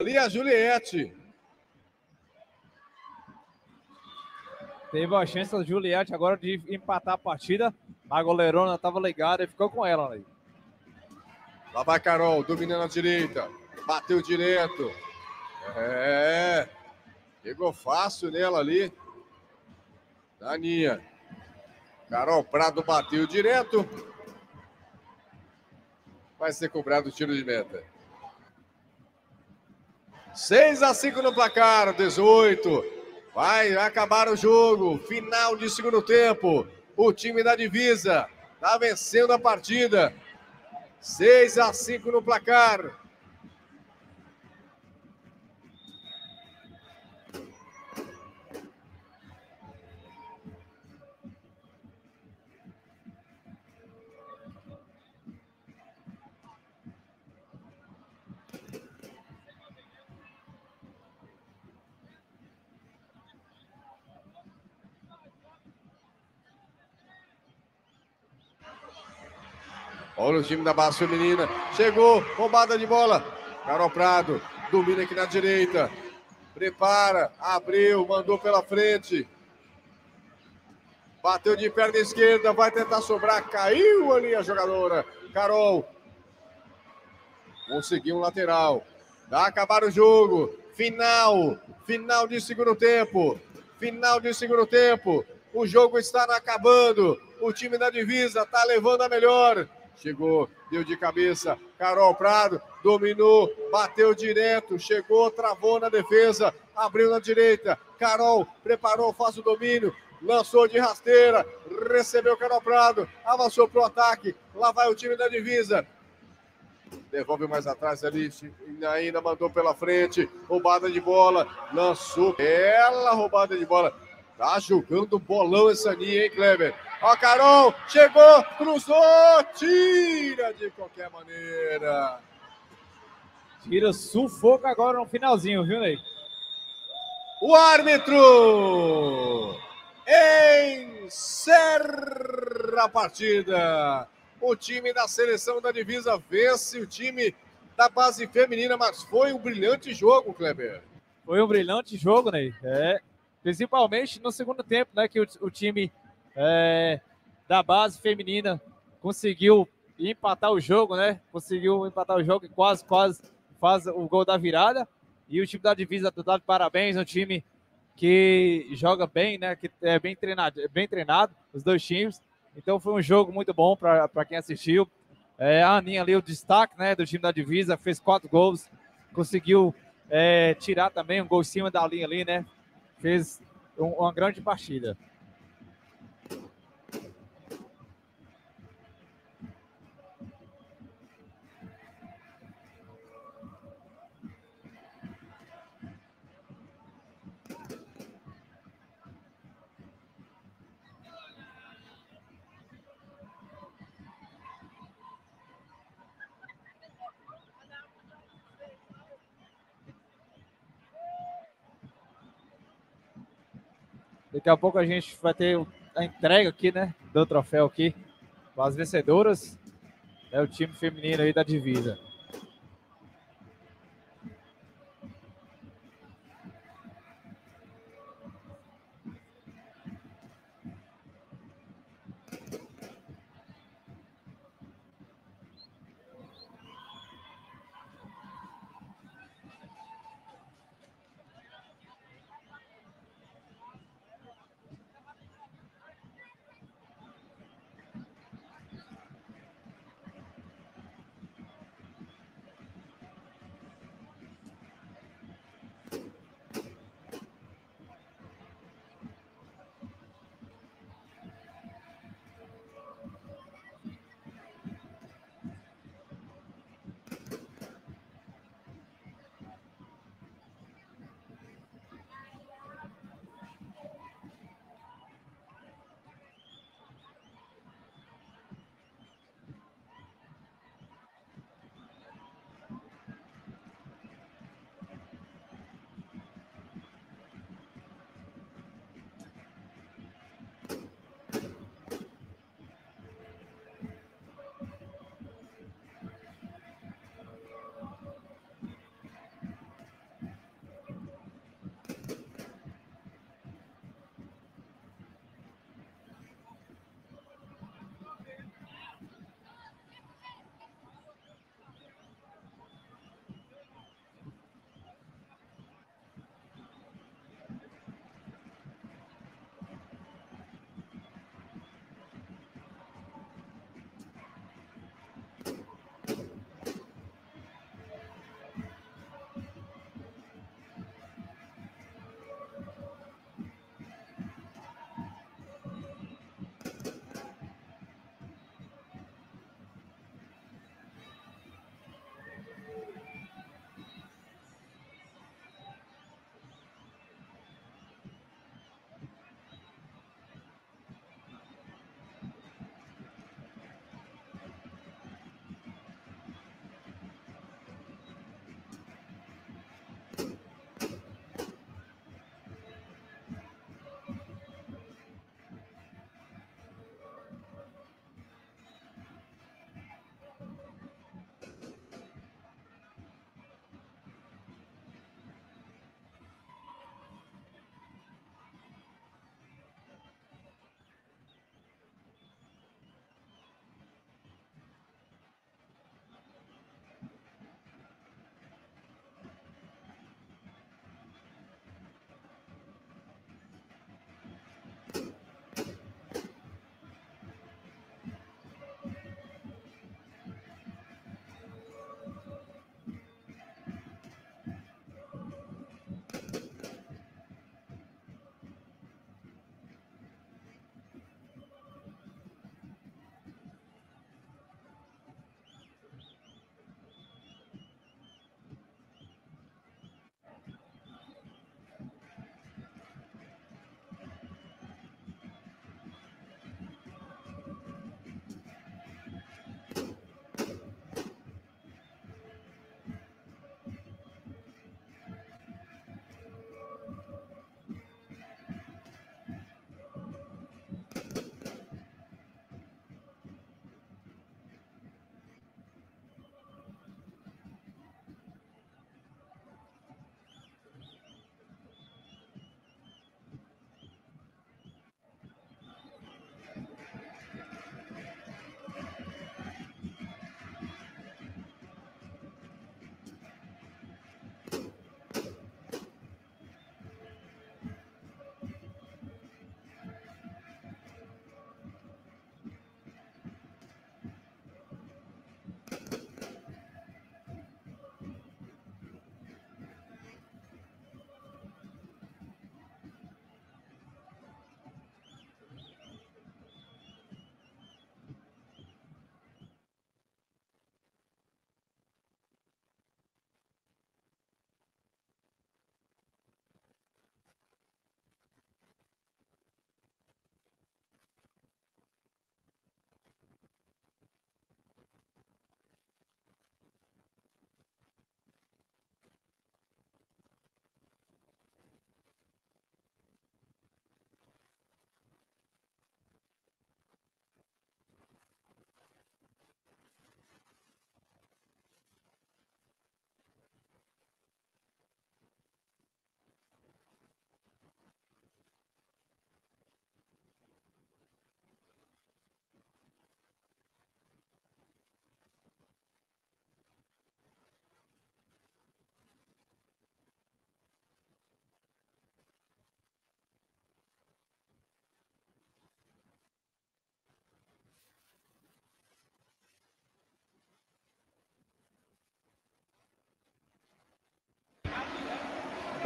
ali a Juliette. Teve a chance da Juliette agora de empatar a partida. A goleirona estava ligada e ficou com ela aí. Lá vai Carol, dominando a direita. Bateu direto. É. Pegou fácil nela ali. Daninha. Carol Prado bateu direto. Vai ser cobrado o tiro de meta. 6 a 5 no placar, 18. Vai acabar o jogo. Final de segundo tempo. O time da divisa está vencendo a partida. 6 a 5 no placar. Olha o time da base feminina. Chegou, roubada de bola. Carol Prado domina aqui na direita. Prepara, abriu, mandou pela frente. Bateu de perna esquerda, vai tentar sobrar. Caiu ali a jogadora. Carol. Conseguiu um lateral. Dá acabar o jogo. Final. Final de segundo tempo. Final de segundo tempo. O jogo está acabando. O time da divisa está levando a melhor. Chegou, deu de cabeça. Carol Prado dominou, bateu direto, chegou, travou na defesa, abriu na direita. Carol preparou, faz o domínio, lançou de rasteira, recebeu Carol Prado, avançou para o ataque. Lá vai o time da divisa. Devolve mais atrás ali, ainda mandou pela frente, roubada de bola, lançou, bela roubada de bola. Tá jogando bolão essa linha, hein, Kleber? Ó, Carol, chegou, cruzou, tira de qualquer maneira. Tira sufoco agora no finalzinho, viu, Ney? O árbitro encerra a partida. O time da seleção da divisa vence o time da base feminina, mas foi um brilhante jogo, Kleber. Foi um brilhante jogo, Ney. É, principalmente no segundo tempo, né, que o, o time é, da base feminina conseguiu empatar o jogo, né? Conseguiu empatar o jogo e quase, quase faz o gol da virada. E o time da divisa tá de parabéns, um time que joga bem, né? Que é bem treinado, bem treinado, os dois times. Então foi um jogo muito bom para quem assistiu. É, a Aninha ali, o destaque né, do time da divisa, fez quatro gols, conseguiu é, tirar também um gol em cima da linha ali, né? Fez um, uma grande partida. Daqui a pouco a gente vai ter a entrega aqui, né? Do troféu aqui. Com as vencedoras. É o time feminino aí da divisa.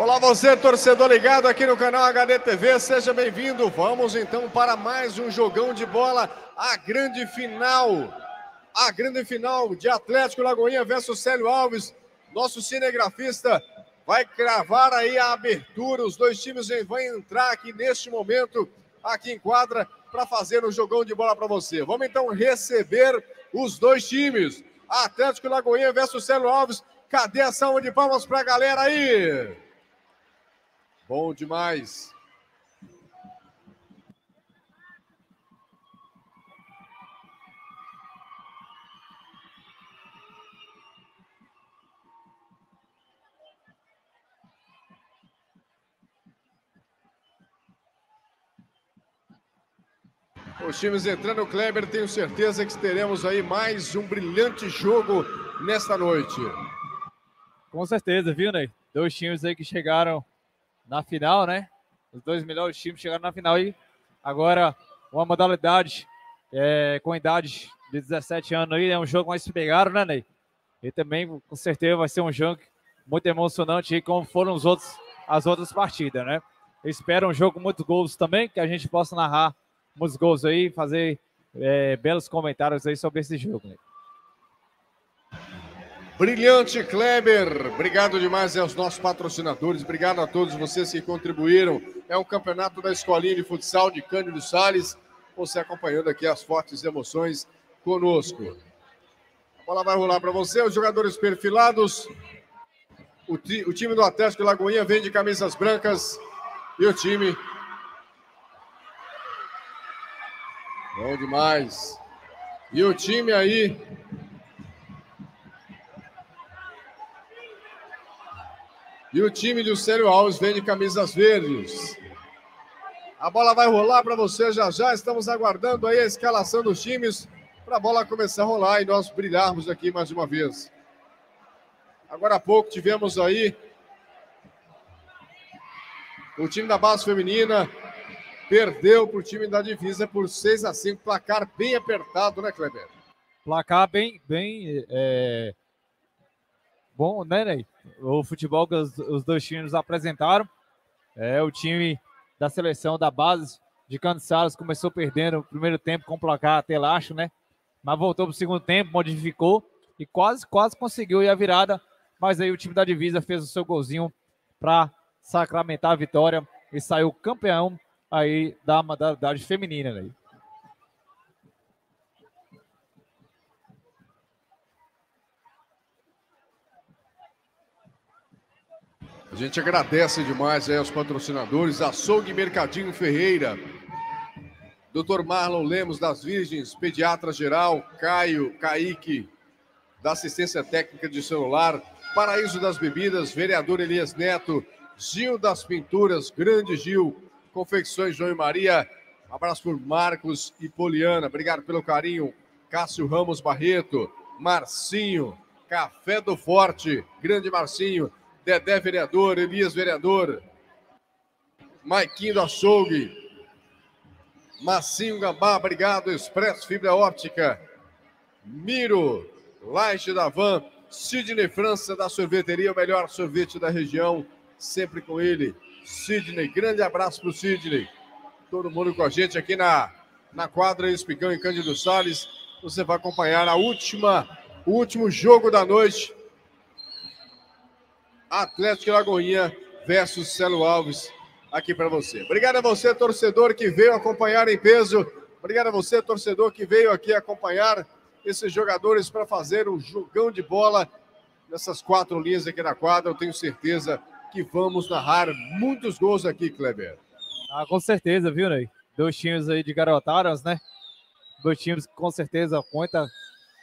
Olá, você, torcedor ligado aqui no canal HD TV, seja bem-vindo. Vamos então para mais um jogão de bola, a grande final. A grande final de Atlético Lagoinha versus Célio Alves. Nosso cinegrafista vai cravar aí a abertura. Os dois times vão entrar aqui neste momento, aqui em quadra, para fazer um jogão de bola para você. Vamos então receber os dois times. Atlético Lagoinha versus Célio Alves. Cadê a salva de palmas para a galera aí? Bom demais. Os times entrando, Kleber, tenho certeza que teremos aí mais um brilhante jogo nesta noite. Com certeza, viu, Ney? Dois times aí que chegaram na final, né? Os dois melhores times chegaram na final e agora uma modalidade é, com idade de 17 anos aí, é um jogo mais pegado, né, Ney? E também, com certeza, vai ser um jogo muito emocionante aí, como foram os outros, as outras partidas, né? Eu espero um jogo com muitos gols também, que a gente possa narrar muitos gols aí, fazer é, belos comentários aí sobre esse jogo. Né? Brilhante Kleber, obrigado demais aos nossos patrocinadores, obrigado a todos vocês que contribuíram. É um campeonato da Escolinha de Futsal de Cândido Salles. Você acompanhando aqui as fortes emoções conosco. A bola vai rolar para você, os jogadores perfilados. O, o time do Atlético Lagoinha vem de camisas brancas e o time. Bom demais. E o time aí E o time do Célio Alves vem de camisas verdes. A bola vai rolar para você já já. Estamos aguardando aí a escalação dos times para a bola começar a rolar e nós brilharmos aqui mais uma vez. Agora há pouco tivemos aí o time da base feminina perdeu para o time da divisa por 6 a 5 placar bem apertado, né, Kleber? Placar bem, bem é... bom, né, Ney? o futebol que os, os dois times apresentaram. É, o time da seleção da base de Cantos começou perdendo o primeiro tempo com o placar até laxo, né? Mas voltou para o segundo tempo, modificou e quase, quase conseguiu ir a virada. Mas aí o time da divisa fez o seu golzinho para sacramentar a vitória e saiu campeão aí da modalidade feminina. Né? A gente agradece demais aí aos patrocinadores, Açougue Mercadinho Ferreira, Dr. Marlon Lemos das Virgens, Pediatra Geral, Caio, Kaique, da Assistência Técnica de Celular, Paraíso das Bebidas, Vereador Elias Neto, Gil das Pinturas, Grande Gil, Confecções João e Maria, abraço por Marcos e Poliana, obrigado pelo carinho, Cássio Ramos Barreto, Marcinho, Café do Forte, Grande Marcinho, Dedé vereador, Elias vereador, Maiquinho do Açougue, Massinho Gambá, obrigado, Expresso Fibra Óptica, Miro, Laje da Van, Sidney França da sorveteria, o melhor sorvete da região, sempre com ele. Sidney, grande abraço para o Sidney. Todo mundo com a gente aqui na, na quadra Espigão em Cândido Salles. Você vai acompanhar a última, o último jogo da noite Atlético Lagoinha versus Celo Alves aqui para você. Obrigado a você, torcedor, que veio acompanhar em peso. Obrigado a você, torcedor, que veio aqui acompanhar esses jogadores para fazer um jogão de bola nessas quatro linhas aqui na quadra. Eu tenho certeza que vamos narrar muitos gols aqui, Kleber. Ah, com certeza, viu, Ney? Dois times aí de garotadas, né? Dois times que com certeza conta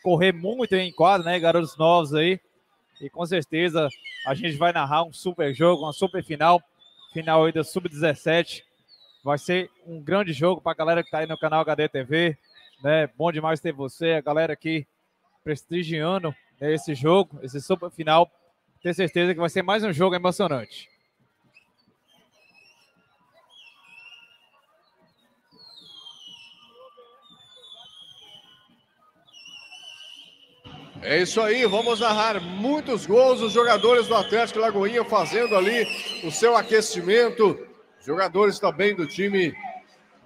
correr muito em quadra, né? Garotos novos aí. E com certeza a gente vai narrar um super jogo, uma super final, final aí da Sub-17. Vai ser um grande jogo para a galera que está aí no canal HD TV. Né? Bom demais ter você, a galera aqui prestigiando né, esse jogo, esse super final. Tenho certeza que vai ser mais um jogo emocionante. É isso aí, vamos narrar muitos gols. Os jogadores do Atlético Lagoinha fazendo ali o seu aquecimento. Jogadores também do time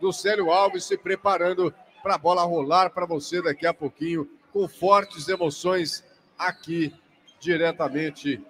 do Célio Alves se preparando para a bola rolar para você daqui a pouquinho, com fortes emoções aqui diretamente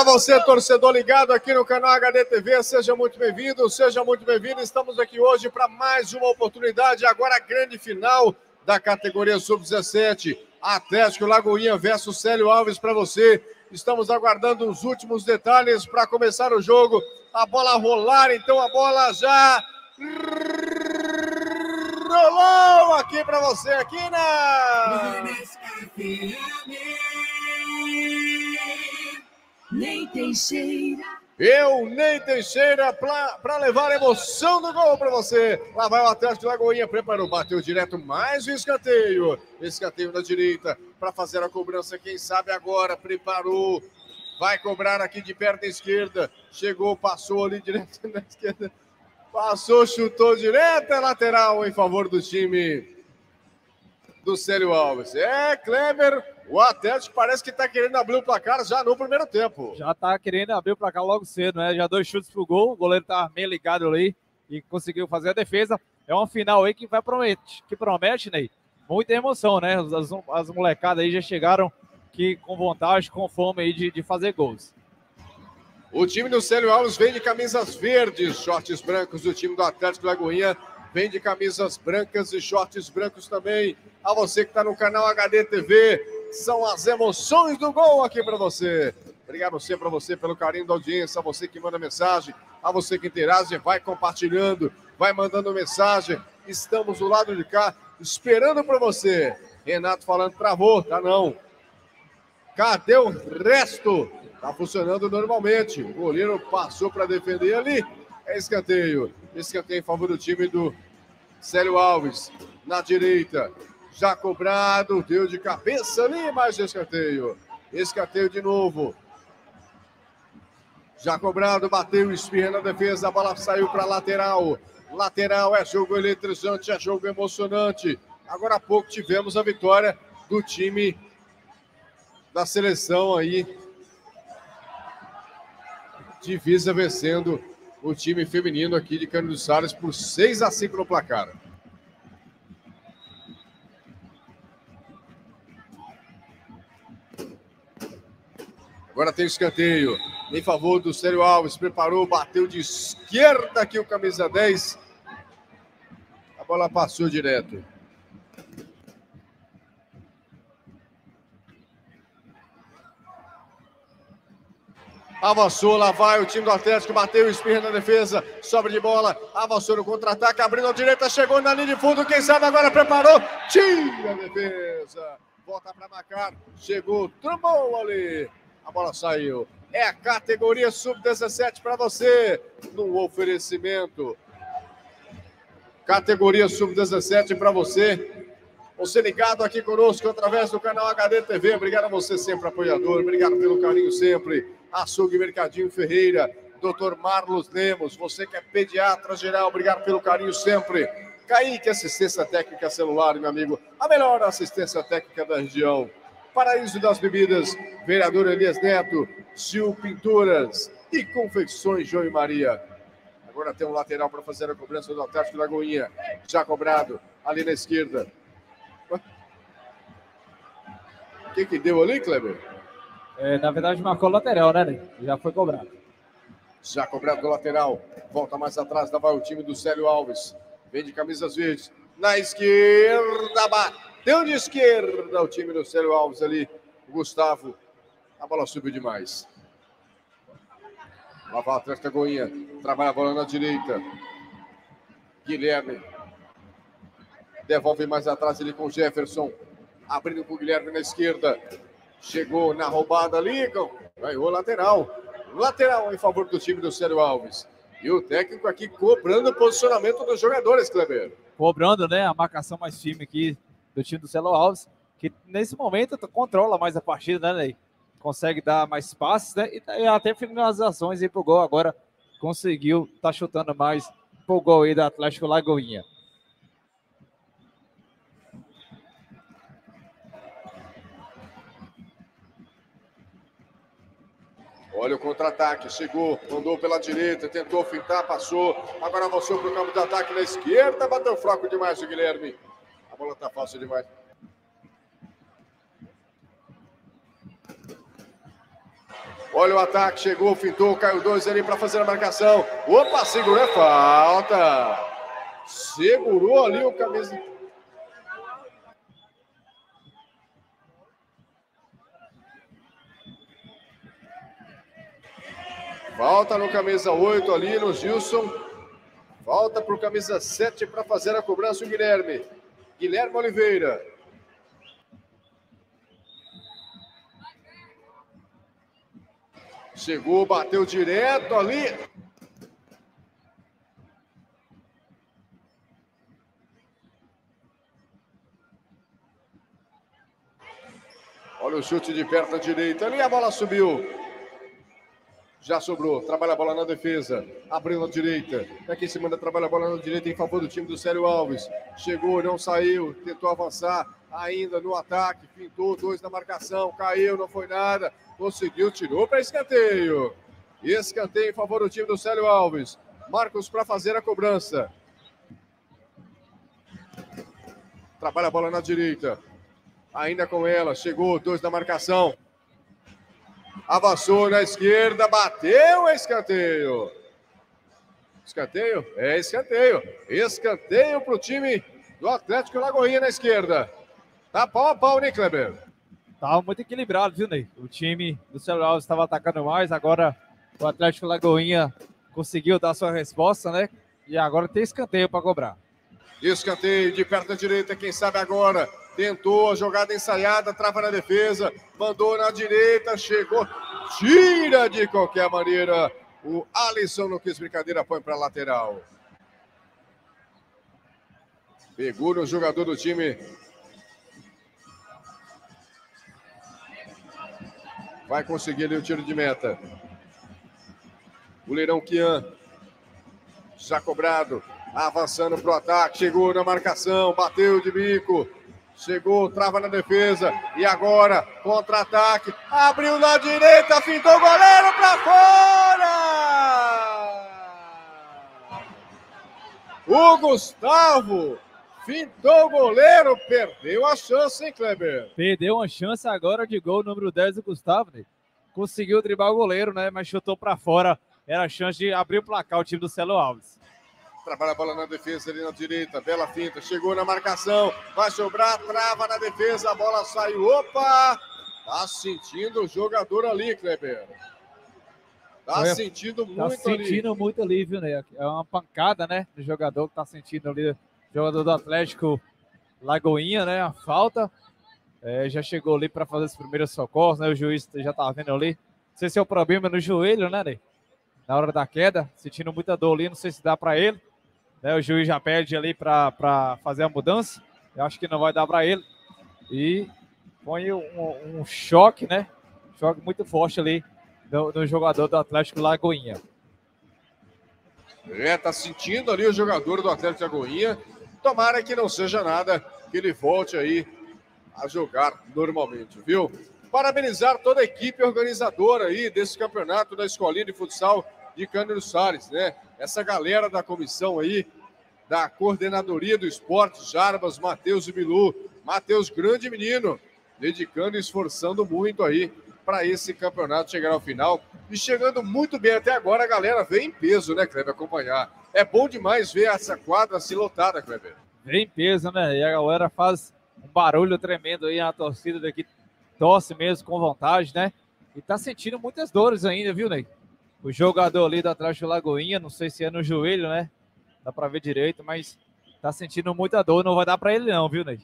Olá, você, torcedor ligado aqui no canal HDTV, seja muito bem-vindo, seja muito bem-vindo. Estamos aqui hoje para mais uma oportunidade, agora a grande final da categoria Sub-17. Atlético Lagoinha versus Célio Alves para você. Estamos aguardando os últimos detalhes para começar o jogo. A bola rolar, então a bola já rolou aqui para você, aqui na. Ney Teixeira. Eu, Ney Teixeira, para levar a emoção do gol para você. Lá vai o Atlético de Lagoinha, preparou, bateu direto mais um escanteio. Escanteio na direita para fazer a cobrança, quem sabe agora, preparou. Vai cobrar aqui de perna esquerda. Chegou, passou ali direto na esquerda. Passou, chutou direto, é lateral em favor do time do Célio Alves. É, Kleber, o Atlético parece que está querendo abrir o placar já no primeiro tempo. Já está querendo abrir o placar logo cedo, né? Já dois chutes pro gol, o goleiro tá meio ligado ali e conseguiu fazer a defesa. É uma final aí que vai promete, que promete, Ney, muita emoção, né? As, as molecadas aí já chegaram que com vontade, com fome aí de, de fazer gols. O time do Célio Alves vem de camisas verdes, shorts brancos. O time do Atlético Lagoinha vem de camisas brancas e shorts brancos também. A você que está no canal HD TV, são as emoções do gol aqui para você. Obrigado sempre a você pelo carinho da audiência, a você que manda mensagem, a você que interage, vai compartilhando, vai mandando mensagem. Estamos do lado de cá esperando para você. Renato falando, travou, tá não. Cadê o resto? Tá funcionando normalmente. O goleiro passou para defender ali. É escanteio. Escanteio em favor do time do Célio Alves. Na direita. Já cobrado. Deu de cabeça ali, mais escanteio. Escanteio de novo. Já cobrado, bateu, espirra na defesa, a bola saiu para lateral. Lateral é jogo eletrizante, é jogo emocionante. Agora há pouco tivemos a vitória do time da seleção aí. Divisa vencendo o time feminino aqui de Cândido Salles por 6 a 5 no placar. Agora tem escanteio em favor do Sério Alves. Preparou, bateu de esquerda aqui o camisa 10. A bola passou direto. Avançou, lá vai o time do Atlético, bateu, espirra na defesa, sobra de bola, avançou no contra-ataque, abrindo a direita, chegou na linha de fundo, quem sabe agora preparou, tira a defesa, volta para marcar, chegou, trombou ali, a bola saiu. É a categoria sub-17 para você, no oferecimento. Categoria sub-17 para você, você ligado aqui conosco através do canal HD TV. Obrigado a você sempre, apoiador. Obrigado pelo carinho sempre. Açougue Mercadinho Ferreira, Dr. Marlos Lemos, você que é pediatra geral, obrigado pelo carinho sempre. Kaique, assistência técnica celular, meu amigo, a melhor assistência técnica da região. Paraíso das Bebidas, vereador Elias Neto, Sil Pinturas e Confecções João e Maria. Agora tem um lateral para fazer a cobrança do Atlético da Goinha. Já cobrado ali na esquerda. O que, que deu ali, Kleber? É, na verdade, marcou lateral, né? Já foi cobrado. Já cobrado do lateral. Volta mais atrás, vai o time do Célio Alves. Vem de camisas verdes. Na esquerda, bateu de esquerda o time do Célio Alves ali. O Gustavo. A bola subiu demais. Lá vai atrás da Goinha. Trabalha a bola na direita. Guilherme. Devolve mais atrás ele com o Jefferson abrindo com o Guilherme na esquerda. Chegou na roubada ali, ganhou lateral. Lateral em favor do time do Célio Alves. E o técnico aqui cobrando o posicionamento dos jogadores, Kleber. Cobrando, né, a marcação mais firme aqui do time do Celo Alves, que nesse momento controla mais a partida, né, Ney? Consegue dar mais passes, né? E tá até finalizações aí pro gol agora. Conseguiu, tá chutando mais pro gol aí do Atlético Lagoinha. Olha o contra-ataque, chegou, mandou pela direita, tentou fintar, passou. Agora avançou para o campo de ataque na esquerda, bateu fraco demais o Guilherme. Bola tá fácil demais. Olha o ataque, chegou, fintou, caiu dois ali para fazer a marcação. Opa, segurou, é falta. Segurou ali o camisa. Falta no camisa 8 ali no Gilson. Falta para o camisa 7 para fazer a cobrança o Guilherme. Guilherme Oliveira. Chegou, bateu direto ali. Olha o chute de perto à direita. Ali a bola subiu. Já sobrou, trabalha a bola na defesa, abriu na direita. É quem se trabalha a bola na direita em favor do time do Célio Alves. Chegou, não saiu, tentou avançar ainda no ataque, pintou dois na marcação, caiu, não foi nada. Conseguiu, tirou para escanteio. Escanteio em favor do time do Célio Alves. Marcos para fazer a cobrança. Trabalha a bola na direita. Ainda com ela, chegou, dois na marcação. Avançou na esquerda, bateu, escanteio. Escanteio? É escanteio. Escanteio para o time do Atlético Lagoinha na esquerda. Tá pau a pau, né, Kleber? Tava muito equilibrado, viu, Ney? O time do Celular estava atacando mais, agora o Atlético Lagoinha conseguiu dar sua resposta, né? E agora tem escanteio para cobrar. Escanteio de perto da direita, quem sabe agora. Tentou a jogada ensaiada, trava na defesa, mandou na direita, chegou, tira de qualquer maneira. O Alisson não quis brincadeira, põe para lateral. Pegou no jogador do time. Vai conseguir ali o tiro de meta. O Leirão Kian. Já cobrado. Avançando para o ataque. Chegou na marcação. Bateu de bico. Chegou, trava na defesa. E agora, contra-ataque. Abriu na direita, fintou o goleiro para fora! O Gustavo fintou o goleiro, perdeu a chance, hein, Kleber? Perdeu uma chance agora de gol, número 10 do Gustavo. Né? Conseguiu driblar o goleiro, né? Mas chutou para fora. Era a chance de abrir o placar o time do Celo Alves. Trabalha a bola na defesa ali na direita. Bela finta. Chegou na marcação. Vai sobrar. Trava na defesa. A bola sai. Opa! Tá sentindo o jogador ali, Kleber. Tá Foi, sentindo tá muito tá sentindo ali. muito ali, viu, né? É uma pancada, né? Do jogador que tá sentindo ali. Jogador do Atlético Lagoinha, né? A falta. É, já chegou ali para fazer os primeiros socorros, né? O juiz já tá vendo ali. Não sei se é o problema no joelho, né, Ney? Na hora da queda, sentindo muita dor ali, não sei se dá para ele. Né, o juiz já pede ali para fazer a mudança. Eu acho que não vai dar para ele. E põe um, um, choque, né? choque muito forte ali no, no jogador do Atlético Lagoinha. É, tá sentindo ali o jogador do Atlético Lagoinha. Tomara que não seja nada, que ele volte aí a jogar normalmente, viu? Parabenizar toda a equipe organizadora aí desse campeonato da Escolinha de Futsal de Cândido Salles, né? Essa galera da comissão aí, da coordenadoria do esporte, Jarbas, Matheus e Bilu. Matheus, grande menino, dedicando e esforçando muito aí para esse campeonato chegar ao final. E chegando muito bem até agora, a galera vem em peso, né, Kleber, acompanhar. É bom demais ver essa quadra assim lotada, Kleber. Vem em peso, né? E a galera faz um barulho tremendo aí, a torcida daqui torce mesmo com vontade, né? E tá sentindo muitas dores ainda, viu, Ney? O jogador ali da do Lagoinha, não sei se é no joelho, né? Dá para ver direito, mas tá sentindo muita dor. Não vai dar para ele, não, viu, Ney?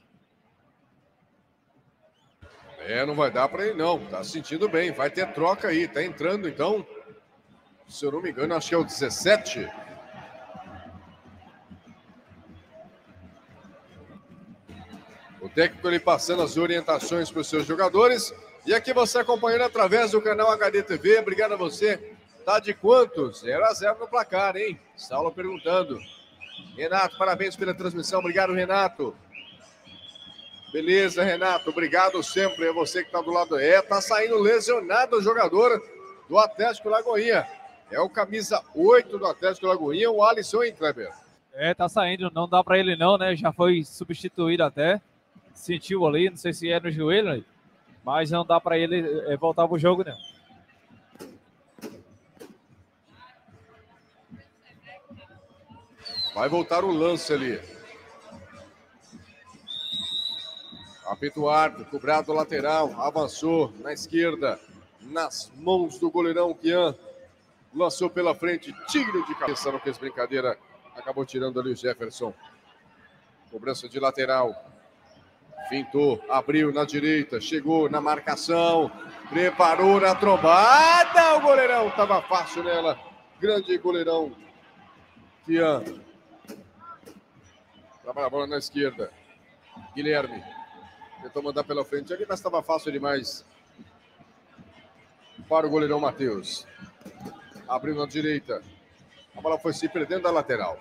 É, não vai dar para ele, não. Tá sentindo bem. Vai ter troca aí. Tá entrando, então. Se eu não me engano, acho que é o 17. O técnico ele passando as orientações para os seus jogadores. E aqui você acompanhando através do canal HD TV. Obrigado a você Tá de quanto? 0 a 0 no placar, hein? Saulo perguntando. Renato, parabéns pela transmissão. Obrigado, Renato. Beleza, Renato. Obrigado sempre. É você que tá do lado. É, tá saindo lesionado o jogador do Atlético Lagoinha. É o camisa 8 do Atlético Lagoinha, o Alisson hein, Kleber? É, tá saindo, não dá para ele não, né? Já foi substituído até. Sentiu ali, não sei se é no joelho, né? mas não dá para ele é, voltar pro jogo, né? Vai voltar o lance ali. Apito árbitro, cobrado lateral, avançou na esquerda, nas mãos do goleirão Kian. Lançou pela frente, tigre de cabeça, não fez brincadeira, acabou tirando ali o Jefferson. Cobrança de lateral. Fintou, abriu na direita, chegou na marcação, preparou na trombada. O goleirão estava fácil nela. Grande goleirão. Kian. Trabalha a bola na esquerda. Guilherme. Tentou mandar pela frente ali, mas estava fácil demais. Para o goleirão Matheus. Abriu na direita. A bola foi se perdendo da lateral.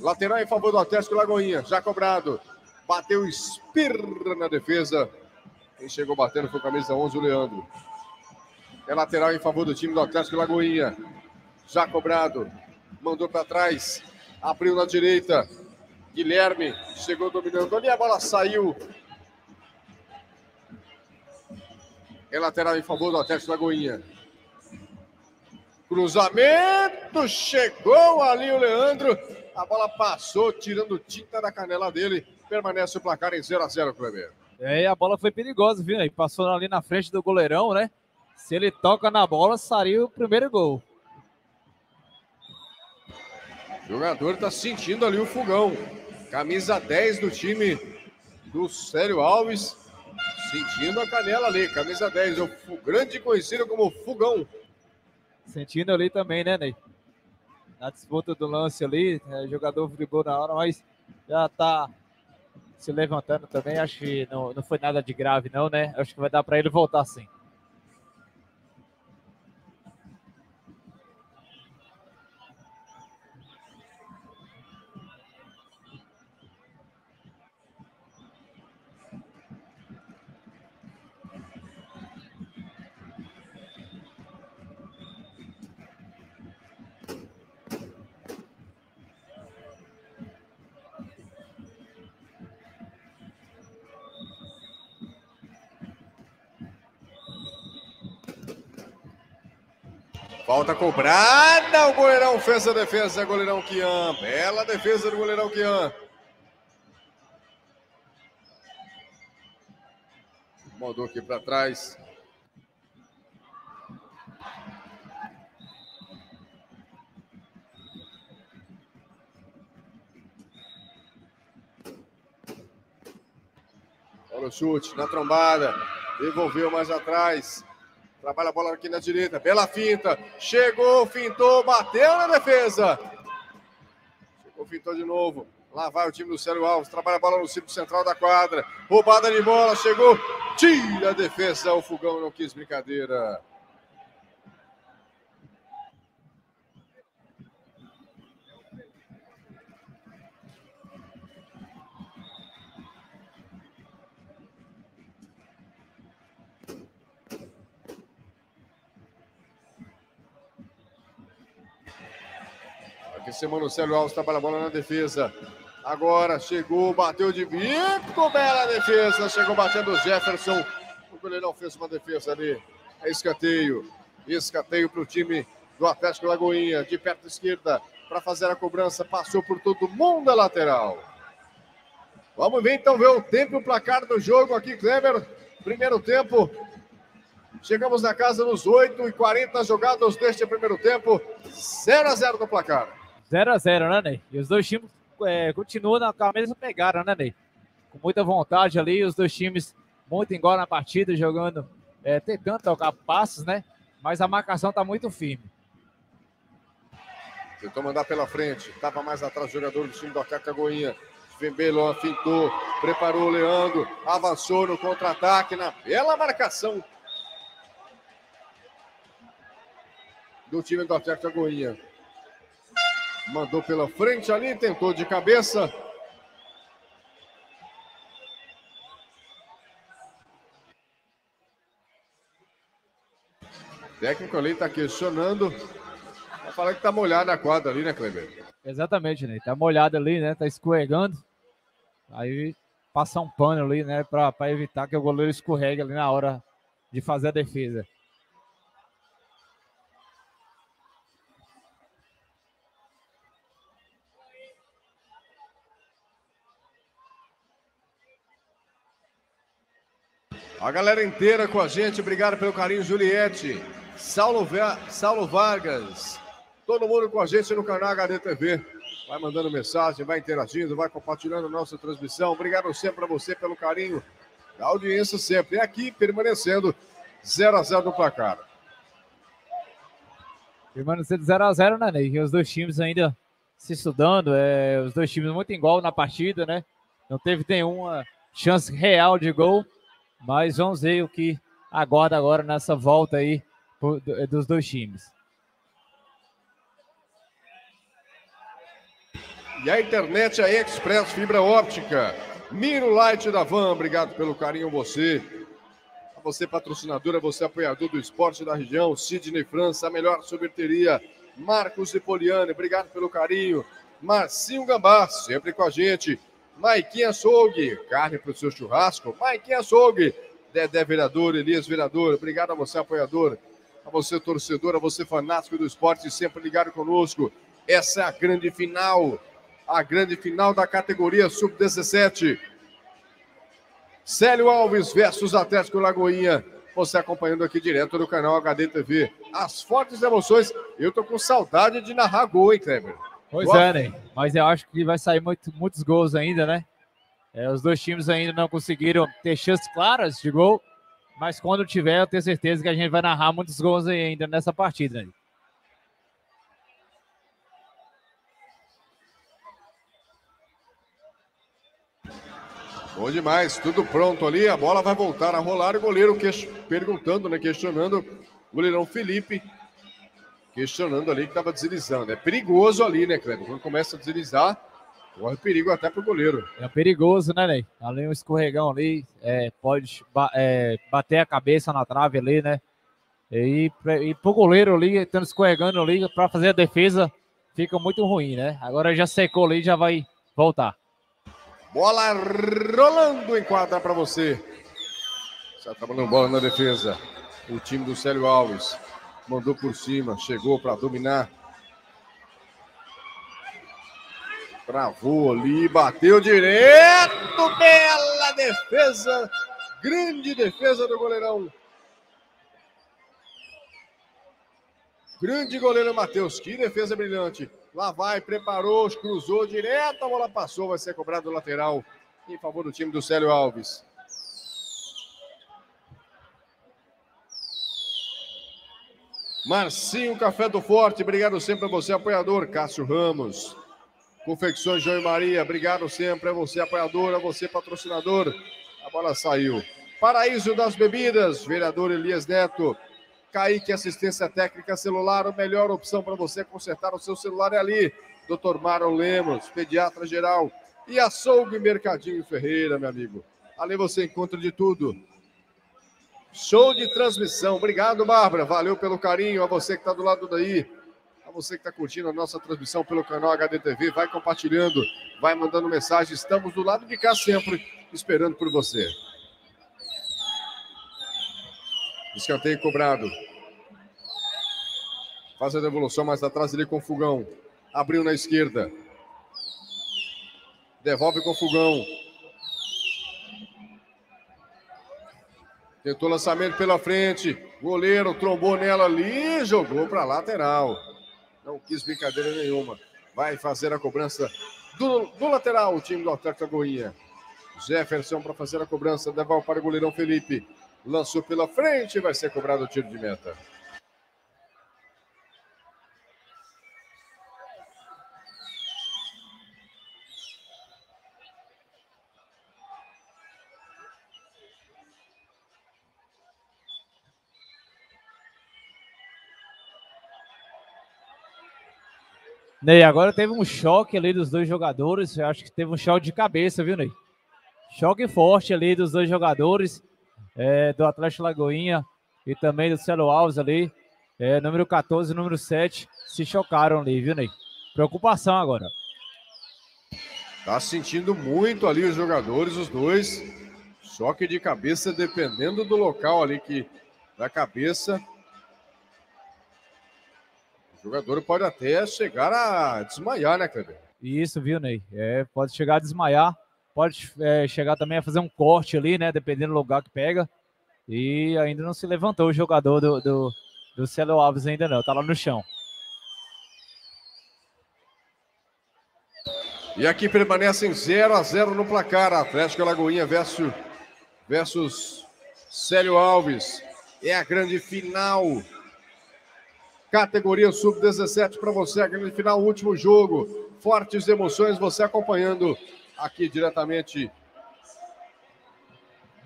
Lateral em favor do Atlético Lagoinha. Já cobrado. Bateu espirra na defesa. Quem chegou batendo foi o camisa 11, o Leandro. É lateral em favor do time do Atlético Lagoinha. Já cobrado. Mandou para trás. Abriu na direita. Guilherme chegou dominando ali, a bola saiu. É lateral em favor do Atlético Lagoinha. Cruzamento, chegou ali o Leandro. A bola passou, tirando tinta da canela dele. Permanece o placar em 0 a 0 Kleber. É, e a bola foi perigosa, viu? E passou ali na frente do goleirão, né? Se ele toca na bola, saiu o primeiro gol. Jogador está sentindo ali o fogão. Camisa 10 do time do Célio Alves. Sentindo a canela ali. Camisa 10, o grande conhecido como Fogão. Sentindo ali também, né, Ney? Na disputa do lance ali, é, o jogador brigou na hora, mas já tá se levantando também. Acho que não, não foi nada de grave, não, né? Acho que vai dar para ele voltar sim. Falta cobrada, o goleirão fez a defesa, goleirão Kian. Bela defesa do goleirão Kian. Mandou aqui para trás. Olha o chute na trombada. Devolveu mais atrás. Trabalha a bola aqui na direita. Bela finta. Chegou, fintou, bateu na defesa. Chegou, fintou de novo. Lá vai o time do Célio Alves. Trabalha a bola no círculo central da quadra. Roubada de bola. Chegou. Tira a defesa. O Fogão não quis brincadeira. Aqui o Célio Alves trabalha a bola na defesa. Agora chegou, bateu de bico, bela defesa. Chegou batendo o Jefferson. O goleirão fez uma defesa ali. É escanteio. Escanteio para o time do Atlético Lagoinha. De perto esquerda para fazer a cobrança. Passou por todo mundo a lateral. Vamos ver então ver o tempo e o placar do jogo aqui, Kleber. Primeiro tempo. Chegamos na casa dos 8 e 40 jogados deste primeiro tempo. 0 a 0 no placar. 0 a 0 né, Ney? E os dois times é, continuam na, a mesma pegada, né, Ney? Com muita vontade ali, os dois times muito embora na partida, jogando, é, tentando tocar passos, né? Mas a marcação tá muito firme. Tentou mandar pela frente, tava mais atrás o jogador do time do Goinha. Vembelon fintou, preparou o Leandro, avançou no contra-ataque, na bela marcação do time do Atlético Goinha. Mandou pela frente ali, tentou de cabeça. O técnico ali está questionando. Vai falar que tá molhada a quadra ali, né, Kleber? Exatamente, né? Tá molhada ali, né? Tá escorregando. Aí passa um pano ali, né? Para evitar que o goleiro escorregue ali na hora de fazer a defesa. A galera inteira com a gente, obrigado pelo carinho, Juliette, Saulo, Saulo Vargas, todo mundo com a gente no canal HD TV. Vai mandando mensagem, vai interagindo, vai compartilhando nossa transmissão. Obrigado sempre a você pelo carinho da audiência sempre. E aqui permanecendo 0 a 0 no placar. Permanecendo 0 a 0 né, Ney? Os dois times ainda se estudando, é, os dois times muito igual na partida, né? Não teve nenhuma chance real de gol. Mas vamos ver o que aguarda agora nessa volta aí dos dois times. E a internet é Express Fibra Óptica. Miro Light da Van, obrigado pelo carinho você. A você patrocinadora, você apoiador do esporte da região. Sidney França, a melhor sorveteria. Marcos e Poliane, obrigado pelo carinho. Marcinho Gambá, sempre com a gente. Maiquinha Açougue, carne para o seu churrasco. Maiquinha Açougue, Dedé Vereador, Elias Vereador, obrigado a você, apoiador, a você, torcedor, a você, fanático do esporte, sempre ligado conosco. Essa é a grande final, a grande final da categoria Sub-17. Célio Alves versus Atlético Lagoinha. Você acompanhando aqui direto no canal HD TV. As fortes emoções. Eu tô com saudade de narrar gol, hein, Kleber? Pois Boa. é, né? Mas eu acho que vai sair muito, muitos gols ainda, né? É, os dois times ainda não conseguiram ter chances claras de gol, mas quando tiver, eu tenho certeza que a gente vai narrar muitos gols ainda nessa partida. Né? Bom demais, tudo pronto ali. A bola vai voltar a rolar. O goleiro que... perguntando, né? Questionando. O goleirão Felipe questionando ali que estava deslizando. É perigoso ali, né, Cleber? Quando começa a deslizar, corre perigo até para o goleiro. É perigoso, né, Ney? Ali um escorregão ali, é, pode é, bater a cabeça na trave ali, né? E, e pro goleiro ali, estando escorregando ali, para fazer a defesa, fica muito ruim, né? Agora já secou ali, já vai voltar. Bola rolando em quadra para você. Já trabalhando bola na defesa. O time do Célio Alves mandou por cima, chegou para dominar. Travou ali, bateu direto, bela defesa, grande defesa do goleirão. Grande goleiro Matheus, que defesa brilhante. Lá vai, preparou, cruzou direto, a bola passou, vai ser cobrado lateral em favor do time do Célio Alves. Marcinho Café do Forte, obrigado sempre a você, apoiador. Cássio Ramos. Confecções João e Maria, obrigado sempre a você, apoiador, a você, patrocinador. A bola saiu. Paraíso das Bebidas, vereador Elias Neto. Kaique Assistência Técnica Celular, a melhor opção para você consertar o seu celular é ali. Dr. Marlon Lemos, pediatra geral. E açougue Mercadinho Ferreira, meu amigo. Ali você encontra de tudo. Show de transmissão. Obrigado, Bárbara. Valeu pelo carinho. A você que está do lado daí. A você que está curtindo a nossa transmissão pelo canal HDTV. Vai compartilhando, vai mandando mensagem. Estamos do lado de cá sempre, esperando por você. Escanteio cobrado. Faz a devolução mais atrás ali com o Fogão. Abriu na esquerda. Devolve com o Fogão. Tentou lançamento pela frente. Goleiro trombou nela ali, jogou para lateral. Não quis brincadeira nenhuma. Vai fazer a cobrança do, do lateral, o time do Atlético Goiânia. Jefferson para fazer a cobrança, devolve para o goleirão Felipe. Lançou pela frente, vai ser cobrado o tiro de meta. Ney, agora teve um choque ali dos dois jogadores. Eu acho que teve um choque de cabeça, viu, Ney? Choque forte ali dos dois jogadores, é, do Atlético Lagoinha e também do Celo Alves ali. é, número 14 e número 7 se chocaram ali, viu, Ney? Preocupação agora. Tá sentindo muito ali os jogadores, os dois. Choque de cabeça, dependendo do local ali que da cabeça. O jogador pode até chegar a desmaiar, né, Kleber? Isso, viu, Ney? É, pode chegar a desmaiar, pode é, chegar também a fazer um corte ali, né? Dependendo do lugar que pega. E ainda não se levantou o jogador do, do, do Celo Alves ainda não, tá lá no chão. E aqui permanecem 0 a 0 no placar. Atlético Lagoinha versus, versus Célio Alves. É a grande final. Categoria Sub-17 para você. A grande final, último jogo. Fortes emoções. Você acompanhando aqui diretamente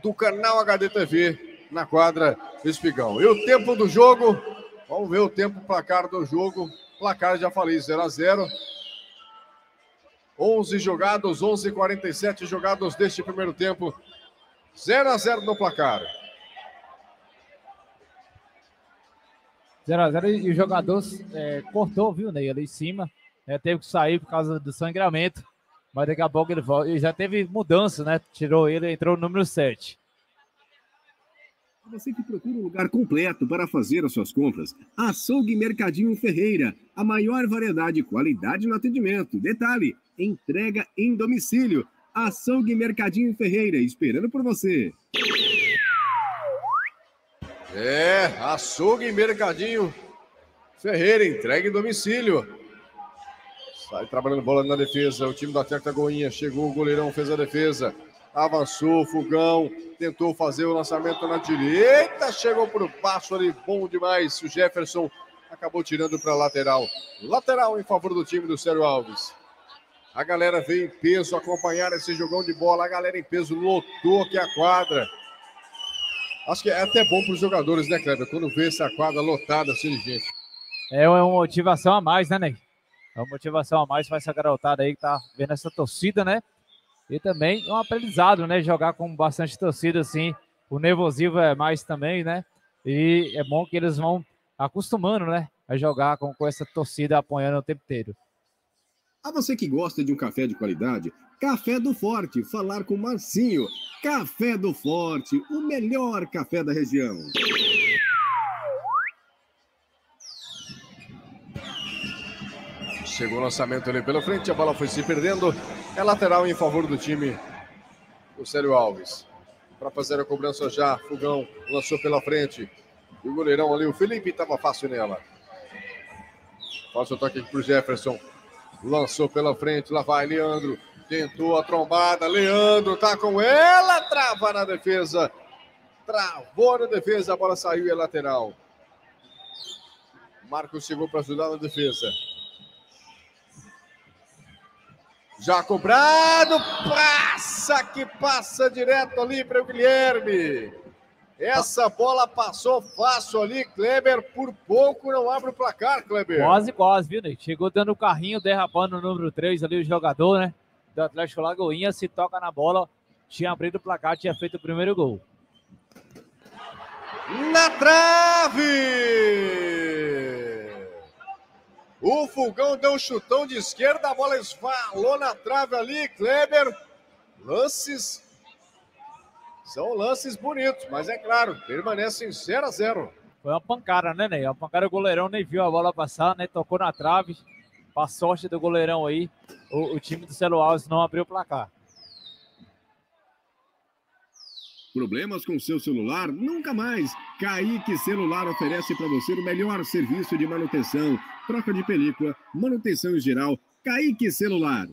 do canal HD TV na quadra Espigão. E o tempo do jogo. Vamos ver o tempo, placar do jogo. Placar, já falei, 0 a 0 11 jogados, 11 47 jogados deste primeiro tempo. 0 a 0 no placar. 0 a 0 e o jogador é, cortou, viu, Ney, ali em cima. É, teve que sair por causa do sangramento. Mas daqui a pouco ele volta. E já teve mudança, né? Tirou ele, entrou no número 7. Você que procura um lugar completo para fazer as suas compras, Açougue Mercadinho Ferreira. A maior variedade e qualidade no atendimento. Detalhe, entrega em domicílio. Açougue Mercadinho Ferreira, esperando por você. É, açougue Mercadinho Ferreira, entrega em domicílio. Sai trabalhando bola na defesa. O time da Tecta Goinha chegou, o goleirão fez a defesa. Avançou, Fogão, tentou fazer o lançamento na direita, chegou por baixo ali, bom demais. O Jefferson acabou tirando para lateral. Lateral em favor do time do Sério Alves. A galera veio em peso acompanhar esse jogão de bola. A galera em peso lotou aqui a quadra. Acho que é até bom para os jogadores, né, Kleber? Quando vê essa quadra lotada assim de gente. É uma motivação a mais, né, Ney? É uma motivação a mais para essa garotada aí que tá vendo essa torcida, né? E também é um aprendizado, né? Jogar com bastante torcida, assim. O nervosismo é mais também, né? E é bom que eles vão acostumando, né? A jogar com, com essa torcida apoiando o tempo inteiro. A você que gosta de um café de qualidade, Café do Forte, falar com Marcinho. Café do Forte, o melhor café da região. Chegou o lançamento ali pela frente, a bola foi se perdendo. É lateral em favor do time do Célio Alves. Para fazer a cobrança já, Fogão lançou pela frente. E o goleirão ali, o Felipe, estava fácil nela. Passa o toque aqui para o Jefferson. Lançou pela frente, lá vai Leandro. Tentou a trombada, Leandro tá com ela, trava na defesa. Travou na defesa, a bola saiu e é lateral. Marcos chegou para ajudar na defesa. Já cobrado, passa que passa direto ali para o Guilherme. Essa bola passou fácil ali, Kleber, por pouco não abre o placar, Kleber. Quase, quase, viu, Ney? Chegou dando o carrinho, derrapando o número 3 ali, o jogador, né? Do Atlético Lagoinha, se toca na bola, tinha abrido o placar, tinha feito o primeiro gol. Na trave! O Fulgão deu um chutão de esquerda, a bola esvalou na trave ali, Kleber. Lances. São lances bonitos, mas é claro, permanecem 0 a 0 Foi uma pancada, né, Ney? A pancada, o goleirão nem viu a bola passar, né? Tocou na trave. Para sorte do goleirão aí, o, o time do Celo Alves não abriu o placar. Problemas com seu celular? Nunca mais! Kaique Celular oferece para você o melhor serviço de manutenção, troca de película, manutenção em geral. Kaique Celular.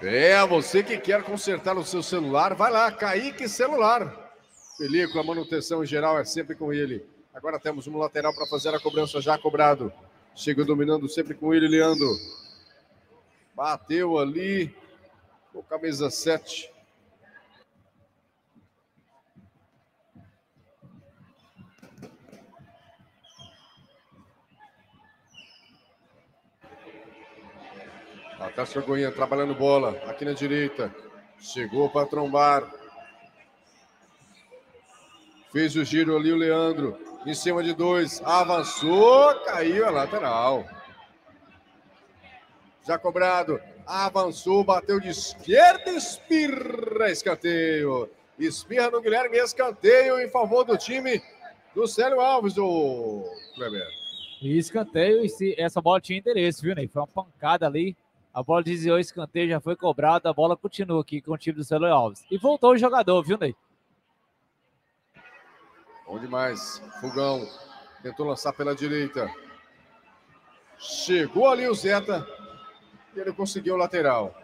É, você que quer consertar o seu celular, vai lá, Kaique Celular. Película, manutenção em geral é sempre com ele. Agora temos um lateral para fazer a cobrança já cobrado. Chega dominando sempre com ele, Leandro. Bateu ali. Com camisa 7. Atlético Goiânia trabalhando bola aqui na direita. Chegou para trombar. Fez o giro ali o Leandro. Em cima de dois, avançou, caiu a lateral. Já cobrado, avançou, bateu de esquerda, espirra, escanteio. Espirra no Guilherme, escanteio em favor do time do Célio Alves, o Kleber. E escanteio, e essa bola tinha interesse, viu, Ney? Foi uma pancada ali. A bola desviou, escanteio já foi cobrado, a bola continua aqui com o time do Célio Alves. E voltou o jogador, viu, Ney? Bom demais. Fogão tentou lançar pela direita. Chegou ali o Zeta. E ele conseguiu o lateral.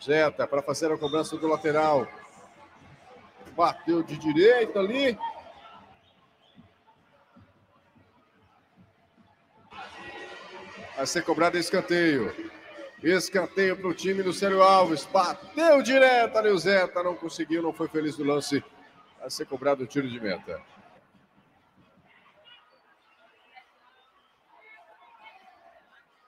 Zeta para fazer a cobrança do lateral. Bateu de direita ali. Vai ser cobrado escanteio. Escanteio para o time do Célio Alves. Bateu direto ali o Zeta. Não conseguiu, não foi feliz no lance a ser cobrado o tiro de meta.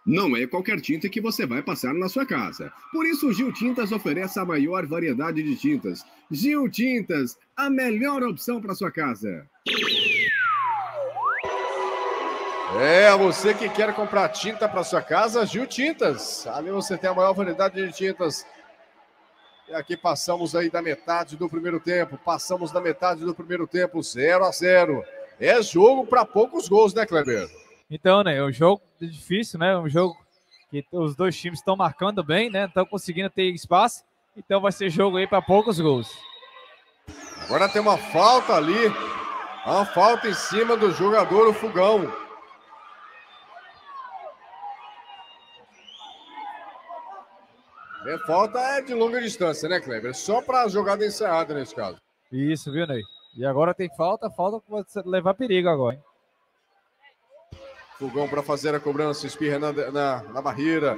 Não é qualquer tinta que você vai passar na sua casa. Por isso, o Gil Tintas oferece a maior variedade de tintas. Gil Tintas, a melhor opção para sua casa. É, você que quer comprar tinta para sua casa, Gil Tintas. Ali você tem a maior variedade de tintas aqui passamos aí da metade do primeiro tempo. Passamos da metade do primeiro tempo, 0 a 0 É jogo para poucos gols, né, Kleber? Então, né? É um jogo difícil, né? Um jogo que os dois times estão marcando bem, né? Estão conseguindo ter espaço. Então vai ser jogo aí para poucos gols. Agora tem uma falta ali. Uma falta em cima do jogador, o Fogão. É, falta é de longa distância, né, Kleber? Só para jogada encerrada nesse caso. Isso, viu, Ney? E agora tem falta, falta pode levar perigo agora. Hein? Fogão para fazer a cobrança, espirra na, na, na, barreira.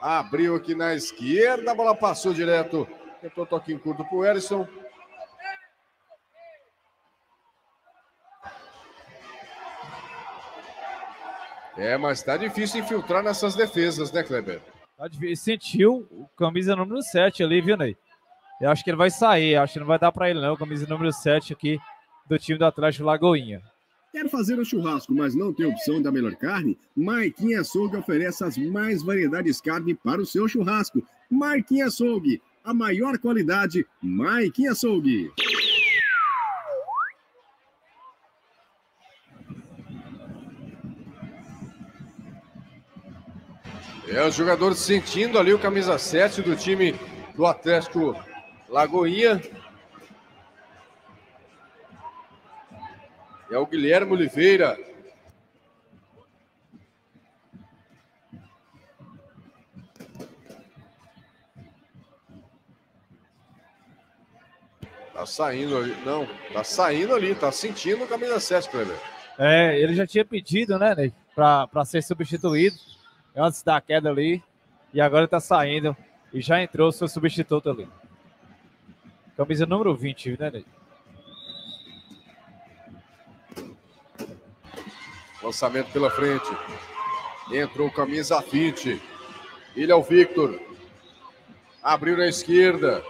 Abriu aqui na esquerda, a bola passou direto. Tentou toque em curto para o Erisson. É, mas tá difícil infiltrar nessas defesas, né, Kleber? Sentiu o camisa número 7 ali, viu, Ney? Eu acho que ele vai sair, acho que não vai dar para ele, não. Camisa número 7 aqui do time do Atlético Lagoinha. Quer fazer um churrasco, mas não tem opção da melhor carne? Marquinhos Açougue oferece as mais variedades de carne para o seu churrasco. Marquinhos Açougue, a maior qualidade, Marquinhos Açougue. É, os jogadores sentindo ali o camisa 7 do time do Atlético Lagoinha. É o Guilherme Oliveira. Tá saindo ali. Não, tá saindo ali, tá sentindo o camisa 7, Kleber. É, ele já tinha pedido, né, Ney, pra ser substituído antes da queda ali. E agora está saindo. E já entrou seu substituto ali. Camisa número 20, né, Ney? Lançamento pela frente. Entrou camisa 20. Ele é o Victor. Abriu na esquerda.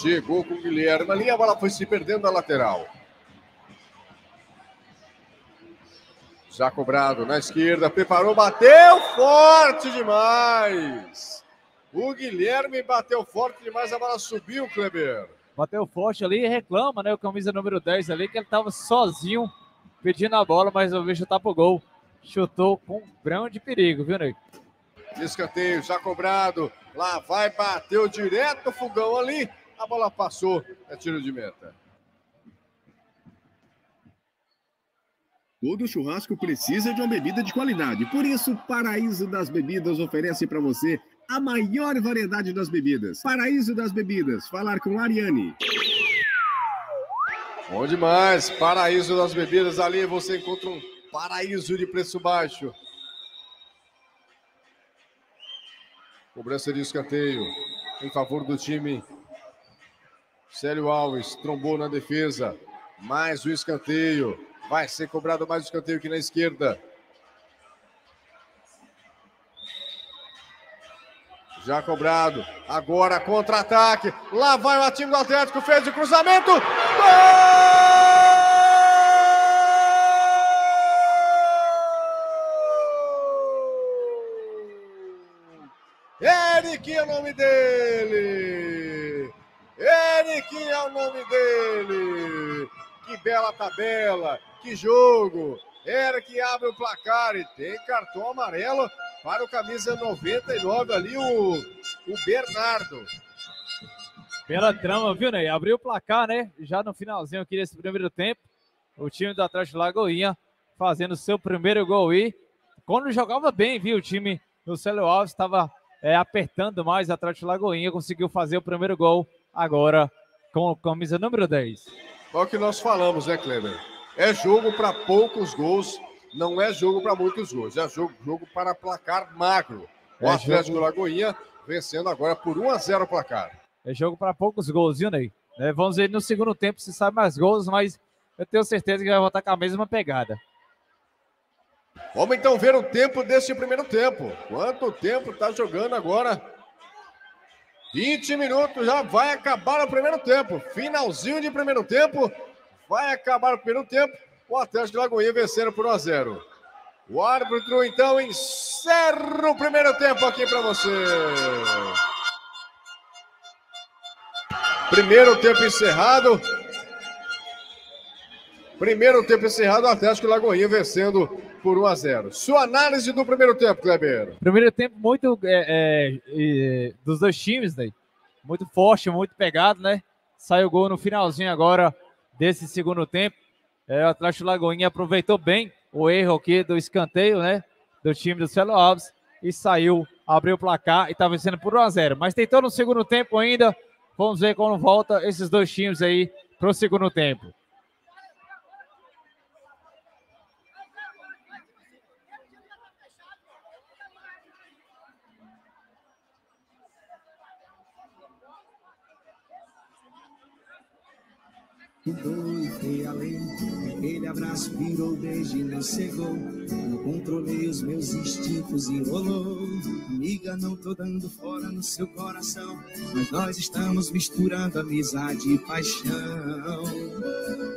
Chegou com o Guilherme. Ali a bola foi se perdendo na lateral. Já cobrado na esquerda, preparou, bateu forte demais. O Guilherme bateu forte demais, a bola subiu, Kleber. Bateu forte ali e reclama, né? O camisa número 10 ali, que ele estava sozinho pedindo a bola, mas eu vi chutar pro gol. Chutou com grande perigo, viu, Ney? Escanteio, já cobrado. Lá vai, bateu direto o fogão ali. A bola passou. É tiro de meta. Todo churrasco precisa de uma bebida de qualidade. Por isso, Paraíso das Bebidas oferece para você a maior variedade das bebidas. Paraíso das Bebidas. Falar com Ariane. Bom demais. Paraíso das Bebidas. Ali você encontra um paraíso de preço baixo. Cobrança de escanteio em favor do time. Célio Alves trombou na defesa. Mais o escanteio. Vai ser cobrado mais o escanteio aqui na esquerda. Já cobrado. Agora contra-ataque. Lá vai o time do Atlético. Fez o cruzamento. Gol! Eric é o nome dele. Eric é o nome dele. Que bela tabela que jogo! Eric abre o placar e tem cartão amarelo para o camisa 99 ali, o, o Bernardo. Bela trama, viu, Ney? Abriu o placar, né? Já no finalzinho aqui desse primeiro tempo. O time do Atlético Lagoinha fazendo seu primeiro gol e quando jogava bem, viu? O time do Célio Alves estava é, apertando mais. O Atlético Lagoinha conseguiu fazer o primeiro gol agora com a camisa número 10. Olha o que nós falamos, né, Kleber? É jogo para poucos gols, não é jogo para muitos gols. É jogo, jogo para placar magro. O é Atlético jogo... Lagoinha vencendo agora por 1 a 0 o placar. É jogo para poucos gols, viu, Ney? É, vamos ver no segundo tempo se sai mais gols, mas eu tenho certeza que vai voltar com a mesma pegada. Vamos então ver o tempo desse primeiro tempo. Quanto tempo está jogando agora? 20 minutos, já vai acabar o primeiro tempo. Finalzinho de primeiro tempo. Vai acabar o primeiro tempo. O Atlético de Lagoinha vencendo por 1 a 0. O árbitro então encerra o primeiro tempo aqui para você. Primeiro tempo encerrado. Primeiro tempo encerrado, o Atlético Lagoinha vencendo por 1 a 0. Sua análise do primeiro tempo, Kleber. Primeiro tempo muito é, é, é, dos dois times, né? Muito forte, muito pegado, né? Saiu o gol no finalzinho agora desse segundo tempo. É, o Atlético Lagoinha aproveitou bem o erro aqui do escanteio, né? Do time do Celo Alves e saiu, abriu o placar e está vencendo por 1 a 0. Mas tentou no segundo tempo ainda. Vamos ver como volta esses dois times aí para o segundo tempo. Foi além. Aquele abraço virou beijo e não cegou. Não controlei os meus instintos e rolou. Amiga, não tô dando fora no seu coração. Mas nós estamos misturando amizade e paixão.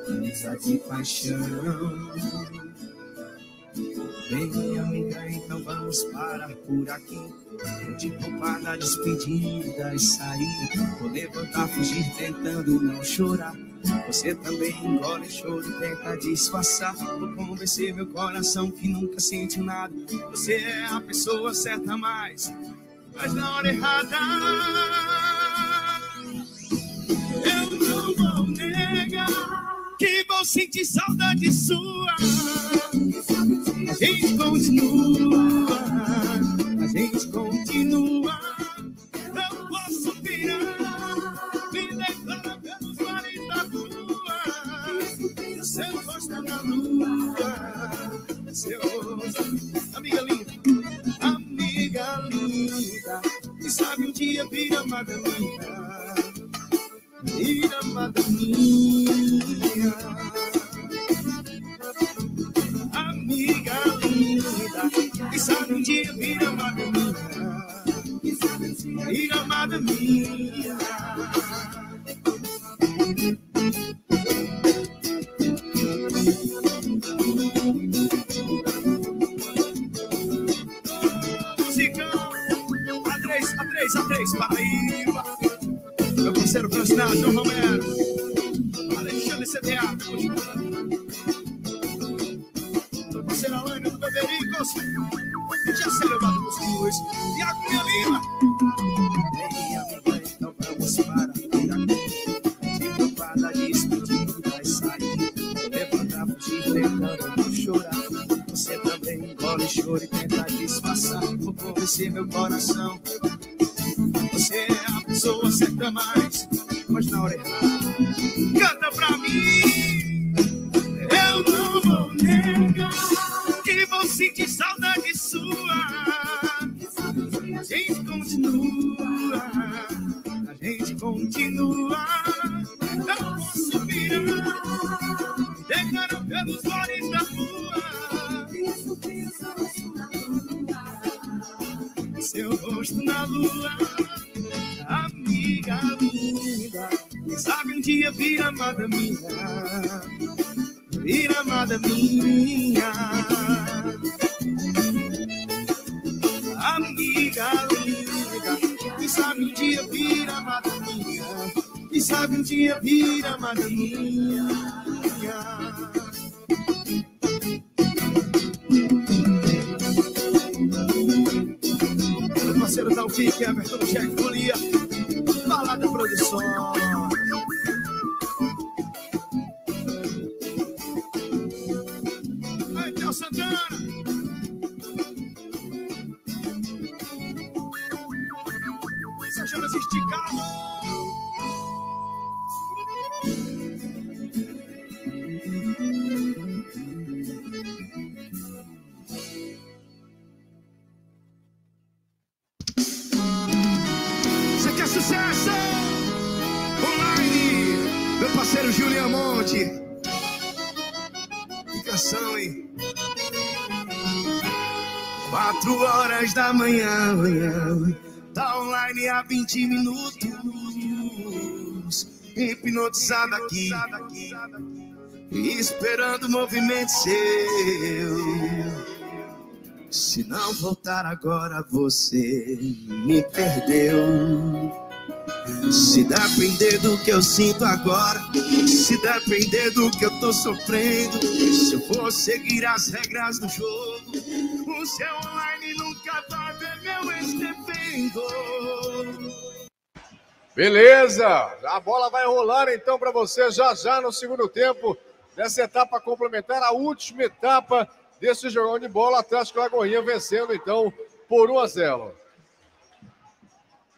Amizade e paixão. Vem, amiga, então vamos parar por aqui. Poupar da despedida e sair. Vou levantar, fugir, tentando não chorar. Você também engole choro tenta disfarçar. Vou convencer meu coração que nunca sentiu nada. Você é a pessoa certa, mas, mas na hora errada. Eu não vou negar que vou sentir saudade sua. Gente continua, a gente continua. Não posso virar, me declara pelos mares da rua. Seu rosto na lua, seu rosto, amiga linda, amiga linda. E sabe um dia vira amada Quatro horas da manhã, manhã. Tá online há 20 minutos. Hipnotizado aqui. Esperando o movimento seu. Se não voltar agora, você me perdeu. Se depender do que eu sinto agora, se depender do que eu tô sofrendo, se eu for seguir as regras do jogo, o seu online nunca vai ver meu ex-defendo. Beleza, a bola vai rolar então para você já já no segundo tempo dessa etapa complementar, a última etapa desse jogão de bola, Atlético Lagoinha vencendo então por 1 a 0.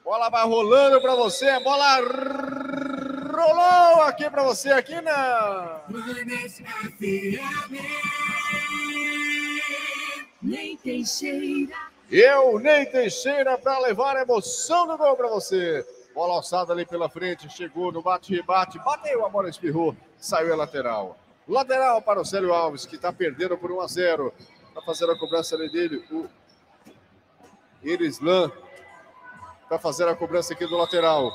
Bola vai rolando para você, a bola rolou aqui para você aqui na Nem Teixeira. Eu, Ney Teixeira, para levar a emoção do gol para você. Bola alçada ali pela frente, chegou no bate-rebate, bateu, a bola espirrou, saiu a lateral. Lateral para o Célio Alves, que está perdendo por 1 a 0. Está fazendo a cobrança ali dele, o Irislan. Está fazendo a cobrança aqui do lateral.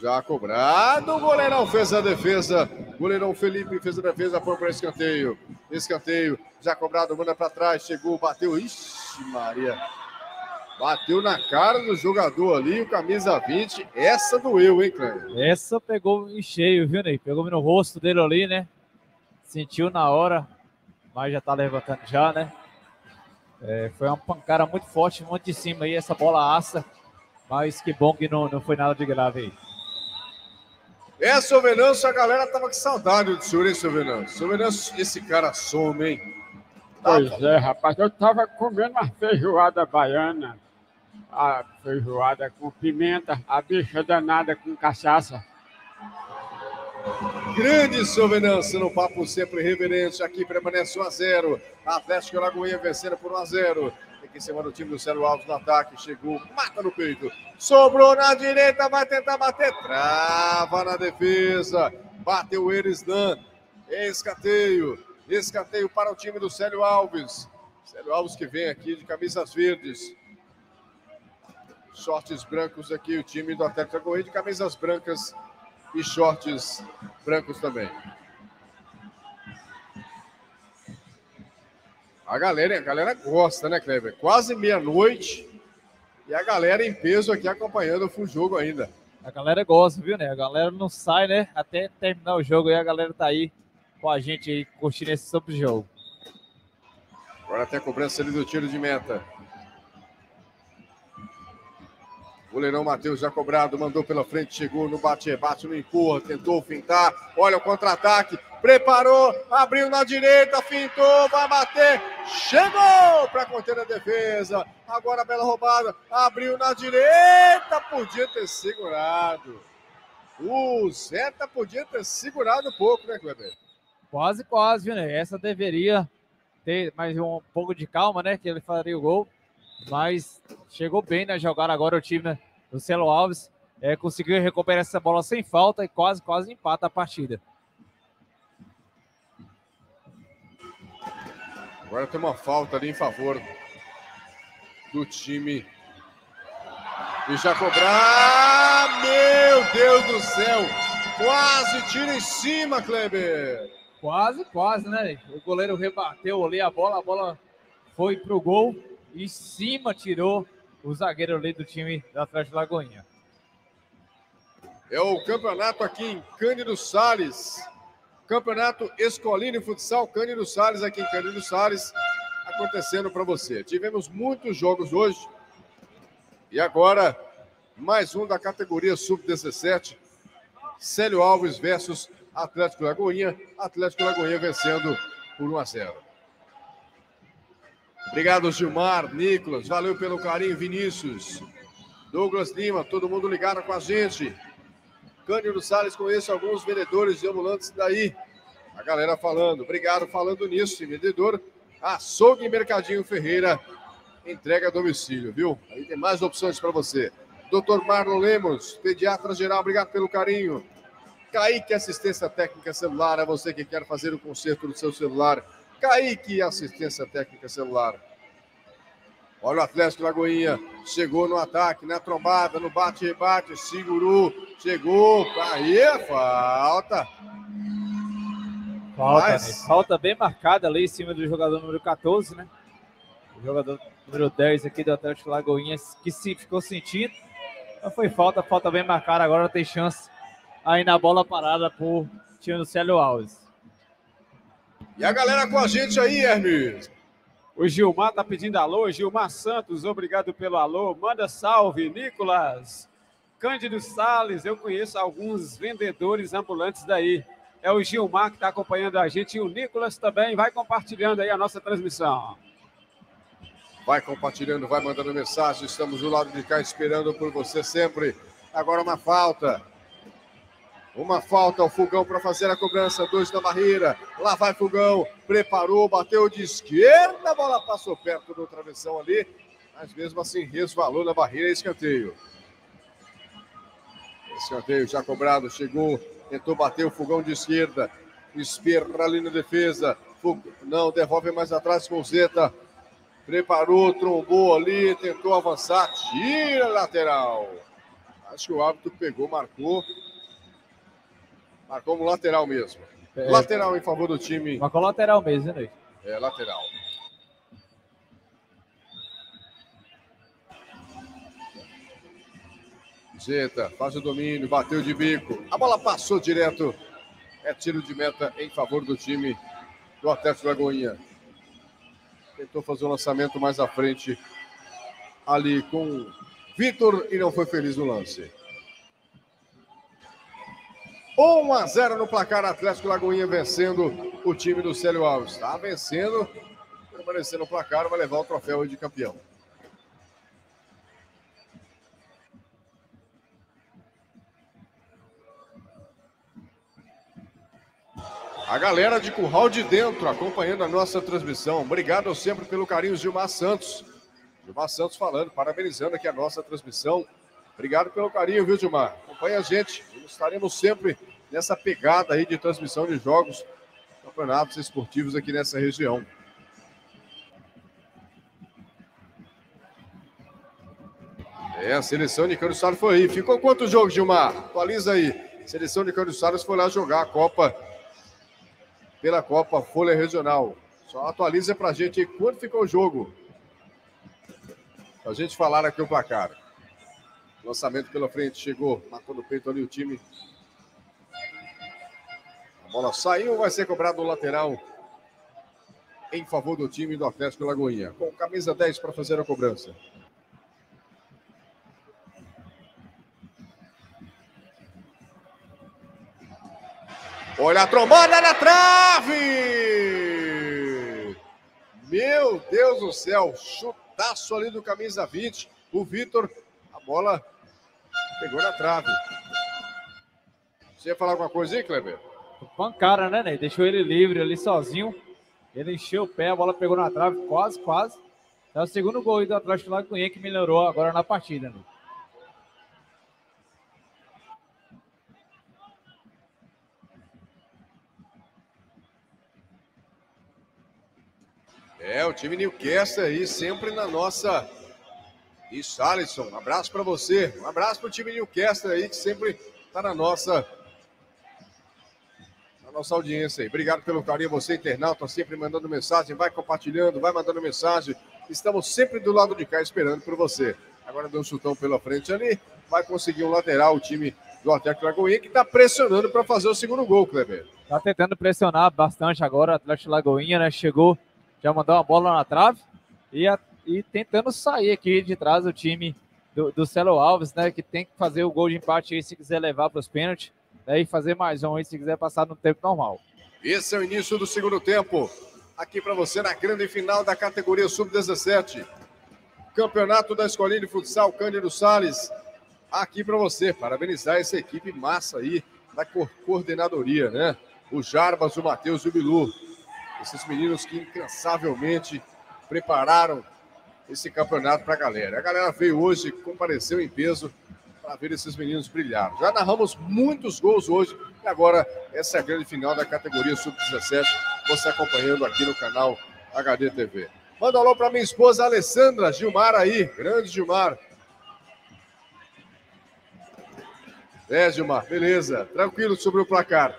Já cobrado, o goleirão fez a defesa. Goleirão Felipe fez a defesa, foi para escanteio. Escanteio, já cobrado, manda para trás, chegou, bateu. Ixi, Maria. Bateu na cara do jogador ali, o camisa 20. Essa doeu, hein, Cleber? Essa pegou em cheio, viu, Ney? Pegou no rosto dele ali, né? Sentiu na hora, mas já tá levantando já, né? É, foi uma pancada muito forte, muito de cima aí, essa bola assa. Mas que bom que não, não foi nada de grave aí. É, seu Venâncio, a galera tava com saudade do senhor, hein, seu Venâncio? Seu Venâncio, esse cara some, hein? Pois é, rapaz, eu tava comendo uma feijoada baiana, a feijoada com pimenta, a bicha danada com cachaça. Grande seu Venâncio no papo sempre reverente. Aqui permanece 1 a 0. Atlético Lagoinha vencendo por 1 a 0. Aqui em cima do time do Célio Alves no ataque. Chegou, mata no peito. Sobrou na direita, vai tentar bater. Trava na defesa. Bateu o Erisdan. Escanteio. Escanteio para o time do Célio Alves. Célio Alves que vem aqui de camisas verdes. Shorts brancos aqui, o time do Atlético Lagoinha de camisas brancas e shorts brancos também. A galera, a galera gosta, né, Kleber? Quase meia-noite e a galera em peso aqui acompanhando o jogo ainda. A galera gosta, viu, né? A galera não sai, né? Até terminar o jogo aí, a galera tá aí com a gente aí, curtindo esse sobre jogo. Agora tem a cobrança ali do tiro de meta. Goleirão Matheus já cobrado, mandou pela frente, chegou no bate-rebate, no empurra, tentou fintar. Olha o contra-ataque, preparou, abriu na direita, fintou, vai bater, chegou para conter a defesa. Agora a bela roubada, abriu na direita, podia ter segurado. O Zeta podia ter segurado um pouco, né, Kleber? Quase, quase, viu, né? Essa deveria ter mais um pouco de calma, né? Que ele faria o gol. Mas chegou bem na jogada agora o time do Celo Alves. É, conseguiu recuperar essa bola sem falta e quase, quase empata a partida. Agora tem uma falta ali em favor do time. E já cobrar. Meu Deus do céu! Quase tira em cima, Kleber. Quase, quase, né? O goleiro rebateu ali a bola, a bola foi pro gol. em cima tirou o zagueiro ali do time do Atlético Lagoinha. É o campeonato aqui em Cândido Salles. Campeonato Escolino Futsal Cândido Salles, aqui em Cândido Salles, acontecendo para você. Tivemos muitos jogos hoje. E agora, mais um da categoria Sub-17. Célio Alves versus Atlético Lagoinha. Atlético Lagoinha vencendo por 1 a 0. Obrigado, Gilmar, Nicolas. Valeu pelo carinho, Vinícius. Douglas Lima, todo mundo ligado com a gente. Cândido Salles, conheço alguns vendedores de ambulantes daí. A galera falando. Obrigado, falando nisso, vendedor. Açougue Mercadinho Ferreira. Entrega a domicílio, viu? Aí tem mais opções para você. Doutor Marlon Lemos, pediatra geral, obrigado pelo carinho. Kaique Assistência Técnica Celular, é você que quer fazer o conserto do seu celular. Kaique Assistência Técnica Celular. Olha o Atlético Lagoinha, chegou no ataque, na trombada, no bate-rebate, segurou, chegou, aí é falta. Falta, Mas- né? Falta bem marcada ali em cima do jogador número 14, né? O jogador número 10 aqui do Atlético Lagoinha que se ficou sentindo. Não foi falta, falta bem marcada. Agora tem chance aí na bola parada por time do Célio Alves. E a galera com a gente aí, Hermes. O Gilmar tá pedindo alô. Gilmar Santos, obrigado pelo alô. Manda salve, Nicolas. Cândido Salles, eu conheço alguns vendedores ambulantes daí. É o Gilmar que está acompanhando a gente e o Nicolas também. Vai compartilhando aí a nossa transmissão. Vai compartilhando, vai mandando mensagem. Estamos do lado de cá esperando por você sempre. Agora uma falta. Uma falta, o Fogão para fazer a cobrança. Dois na barreira. Lá vai Fogão. Preparou, bateu de esquerda. A bola passou perto do travessão ali. Mas mesmo assim resvalou na barreira. Escanteio. Escanteio já cobrado. Chegou, tentou bater o Fogão de esquerda. Esperra ali na defesa. Fug- Não, devolve mais atrás com Zeta. Preparou, trombou ali, tentou avançar, tira lateral. Acho que o árbitro pegou, marcou. Marcou como lateral mesmo. É, Lateral em favor do time. Uma colateral mesmo, né? É, lateral. Zeta faz o domínio, bateu de bico. A bola passou direto. É tiro de meta em favor do time do Atlético Lagoinha. Tentou fazer um lançamento mais à frente ali com Vitor e não foi feliz no lance. 1 a 0 no placar Atlético Lagoinha vencendo o time do Célio Alves. Está vencendo, permanecendo no placar, vai levar o troféu de campeão. A galera de Curral de Dentro acompanhando a nossa transmissão. Obrigado sempre pelo carinho, Gilmar Santos. Gilmar Santos falando, parabenizando aqui a nossa transmissão. Obrigado pelo carinho, viu, Gilmar? Acompanha a gente. Estaremos sempre nessa pegada aí de transmissão de jogos, campeonatos esportivos aqui nessa região. É, a seleção de Salles foi aí. Ficou quantos jogos, Gilmar? Atualiza aí. Seleção de Salles foi lá jogar a Copa pela Copa Folha Regional. Só atualiza pra gente aí quanto ficou o jogo. Pra gente falar aqui o placar. Lançamento pela frente, chegou, matou no peito ali o time. A bola saiu, vai ser cobrado o lateral em favor do time do Atlético Lagoinha. Com camisa 10 para fazer a cobrança. Olha a trombada na trave! Meu Deus do céu, chutaço ali do camisa 20. O Vitor, a bola pegou na trave. Você ia falar alguma coisa aí, Kleber? Pancada, né, Ney? Deixou ele livre ali sozinho. Ele encheu o pé, a bola pegou na trave, quase, quase. É o segundo gol aí do Atlético Lagoinha que melhorou agora na partida, né? É, o time Newcastle aí sempre na nossa. Isso, Alisson, um abraço para você. Um abraço para o time Newcastle aí que sempre está na nossa na nossa audiência aí. Obrigado pelo carinho, você internauta, sempre mandando mensagem, vai compartilhando, vai mandando mensagem. Estamos sempre do lado de cá esperando por você. Agora deu um chutão pela frente ali, vai conseguir um lateral o time do Atlético Lagoinha que está pressionando para fazer o segundo gol, Kleber. Tá tentando pressionar bastante agora o Atlético Lagoinha, né? Chegou, já mandou uma bola na trave e, a, e tentando sair aqui de trás do time do, do Celo Alves, né? Que tem que fazer o gol de empate aí se quiser levar para os pênaltis né, e fazer mais um aí se quiser passar no tempo normal. Esse é o início do segundo tempo. Aqui para você na grande final da categoria Sub-17. Campeonato da Escolinha de Futsal Cândido Salles. Aqui para você. Parabenizar essa equipe massa aí da coordenadoria, né? O Jarbas, o Matheus e o Bilu. Esses meninos que incansavelmente prepararam esse campeonato para a galera. A galera veio hoje, compareceu em peso para ver esses meninos brilhar. Já narramos muitos gols hoje e agora essa é a grande final da categoria Sub-17. Você acompanhando aqui no canal HD TV. Manda alô para minha esposa Alessandra Gilmar aí, grande Gilmar. É, Gilmar, beleza. Tranquilo sobre o placar.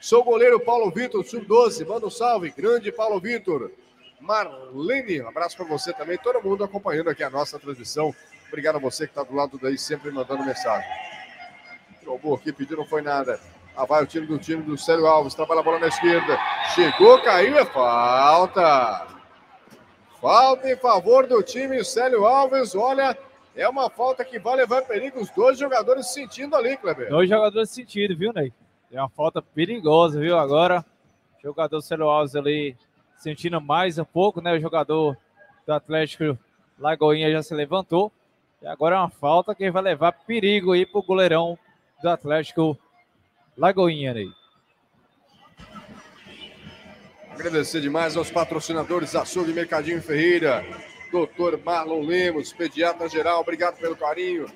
Sou goleiro Paulo Vitor, sub-12. Manda um salve, grande Paulo Vitor. Marlene, um abraço para você também. Todo mundo acompanhando aqui a nossa transmissão Obrigado a você que está do lado daí, sempre mandando mensagem. Trombou aqui, pediu, não foi nada. Ah, vai o time do time do Célio Alves, trabalha a bola na esquerda. Chegou, caiu, é falta. Falta em favor do time Célio Alves. Olha, é uma falta que vai levar perigo os dois jogadores sentindo ali, Kleber. Dois jogadores sentindo, viu, Ney? É uma falta perigosa, viu? Agora, jogador Célio Alves ali sentindo mais um pouco, né? O jogador do Atlético Lagoinha já se levantou. E agora é uma falta que vai levar perigo aí pro goleirão do Atlético Lagoinha aí. Agradecer demais aos patrocinadores Açougue Mercadinho Ferreira, doutor Marlon Lemos, pediatra geral, obrigado pelo carinho.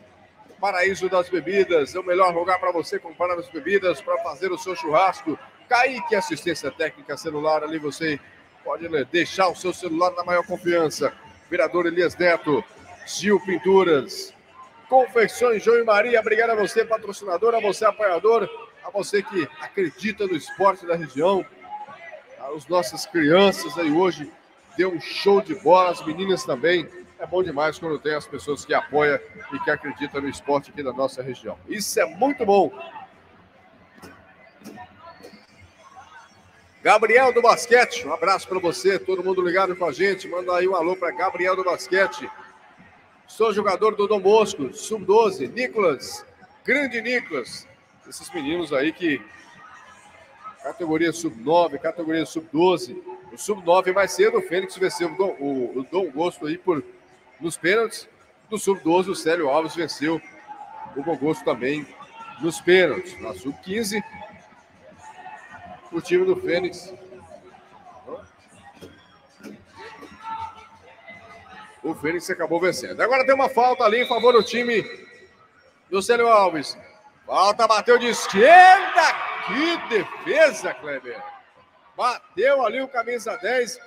Paraíso das Bebidas, é o melhor lugar para você comprar as bebidas para fazer o seu churrasco. Kaique Assistência Técnica Celular, ali você pode deixar o seu celular na maior confiança. Vereador Elias Neto, Gil Pinturas. Confecções João e Maria, obrigado a você, patrocinador, a você, apoiador, a você que acredita no esporte da região, as nossas crianças aí hoje deu um show de bola, as meninas também. É bom demais quando tem as pessoas que apoiam e que acreditam no esporte aqui da nossa região. Isso é muito bom. Gabriel do Basquete, um abraço para você, todo mundo ligado com a gente. Manda aí um alô para Gabriel do Basquete. Sou jogador do Dom Bosco, sub-12, Nicolas, grande Nicolas. Esses meninos aí que. Categoria sub-9, categoria sub-12. O sub-9 mais cedo, o Fênix venceu o Dom, o, o Dom Bosco aí por, nos pênaltis. No sub-12, o Célio Alves venceu o Bom Gosto também nos pênaltis. Na sub-15, o time do Fênix o Fênix acabou vencendo. Agora tem uma falta ali em favor do time do Célio Alves. Falta, bateu de esquerda. Que defesa, Kleber. Bateu ali o camisa 10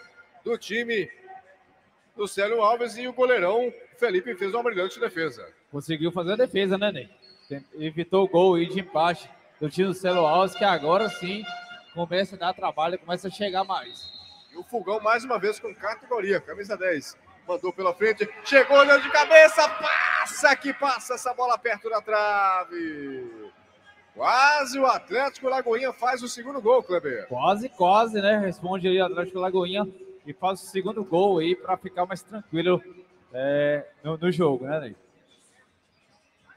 do time do Célio Alves e o goleirão Felipe fez uma brilhante defesa. Conseguiu fazer a defesa, né, Ney? Evitou o gol aí de empate do time do Célio Alves, que agora sim começa a dar trabalho, começa a chegar mais. E o Fogão mais uma vez com categoria, camisa 10 mandou pela frente, chegou olhando de cabeça, passa que passa essa bola perto da trave. Quase o Atlético Lagoinha faz o segundo gol, Kleber. Quase, quase, né? Responde aí o Atlético Lagoinha e faz o segundo gol aí para ficar mais tranquilo é, no, no, jogo, né, Ney?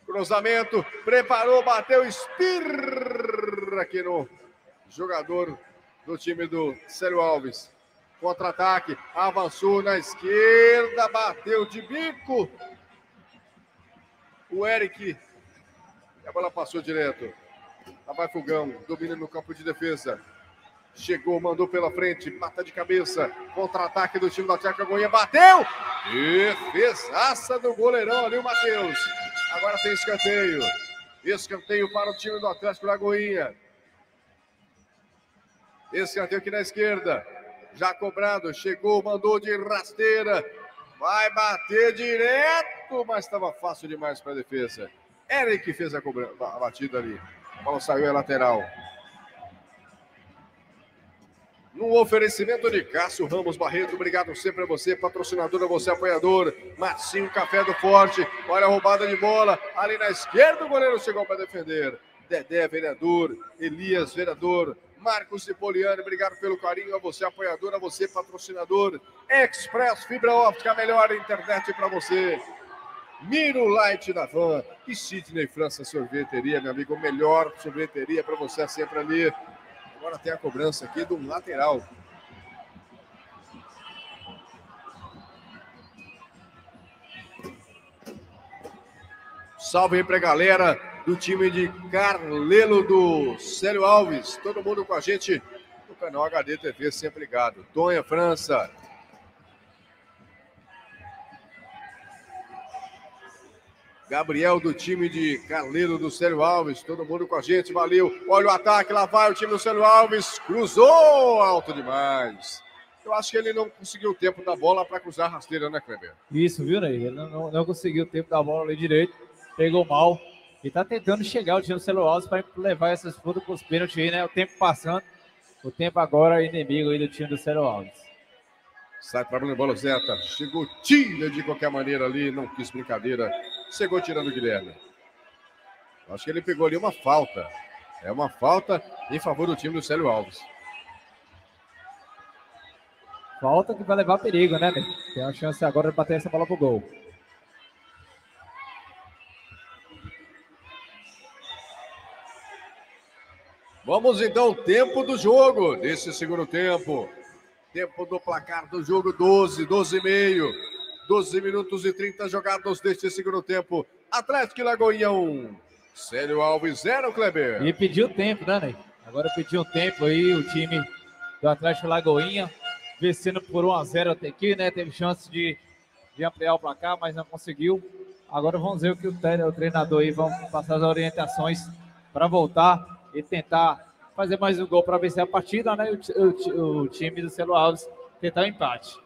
Cruzamento, preparou, bateu, espirra aqui no jogador do time do Célio Alves. Contra-ataque, avançou na esquerda, bateu de bico. O Eric. A bola passou direto. Lá vai Fogão, domina no campo de defesa. Chegou, mandou pela frente, mata de cabeça. Contra-ataque do time do Atlético Goiânia, bateu! Defesaça do goleirão ali, o Matheus. Agora tem escanteio. Escanteio para o time do Atlético Lagoinha. Escanteio aqui na esquerda já cobrado, chegou, mandou de rasteira, vai bater direto, mas estava fácil demais para a defesa. Eric que fez a, cobrança, a batida ali. A bola saiu, é lateral. No oferecimento de Cássio Ramos Barreto, obrigado sempre a você, patrocinador, a você, apoiador. Marcinho Café do Forte, olha a roubada de bola, ali na esquerda o goleiro chegou para defender. Dedé, vereador, Elias, vereador, Marcos Cipoliano, obrigado pelo carinho, a você, apoiador, a você, patrocinador. Express Fibra Óptica, a melhor internet para você. Miro Light da Van e Sidney França Sorveteria, meu amigo, melhor sorveteria para você sempre ali. Agora tem a cobrança aqui do lateral. Salve aí pra galera do time de Carlelo do Célio Alves. Todo mundo com a gente no canal HD TV, sempre ligado. Tonha França. Gabriel do time de Carleiro do Célio Alves, todo mundo com a gente, valeu. Olha o ataque, lá vai o time do Célio Alves, cruzou alto demais. Eu acho que ele não conseguiu o tempo da bola para cruzar a rasteira, né, Kleber? Isso, viu, Ney? Ele não, não, não conseguiu o tempo da bola ali direito, pegou mal. E tá tentando chegar o time do Célio Alves para levar essas frutas para os pênaltis aí, né? O tempo passando, o tempo agora é inimigo aí do time do Célio Alves. Sai trabalhando a bola, Zeta. Chegou, tira de qualquer maneira ali, não quis brincadeira. Chegou tirando o Guilherme. Acho que ele pegou ali uma falta. É uma falta em favor do time do Célio Alves. Falta que vai levar perigo, né? Tem a chance agora de bater essa bola pro gol. Vamos então, tempo do jogo, desse segundo tempo. Tempo do placar do jogo, 12, 12 e meio. 12 minutos e 30 jogados deste segundo tempo. Atlético e Lagoinha 1. Célio Alves 0, Kleber. E pediu tempo, né, Ney? Agora pediu tempo aí o time do Atlético Lagoinha, vencendo por 1 a 0 até aqui, né? Teve chance de, de ampliar o placar, mas não conseguiu. Agora vamos ver o que o treinador aí vão passar as orientações para voltar e tentar fazer mais um gol para vencer a partida, né? O, o, o time do Celo Alves tentar o um empate.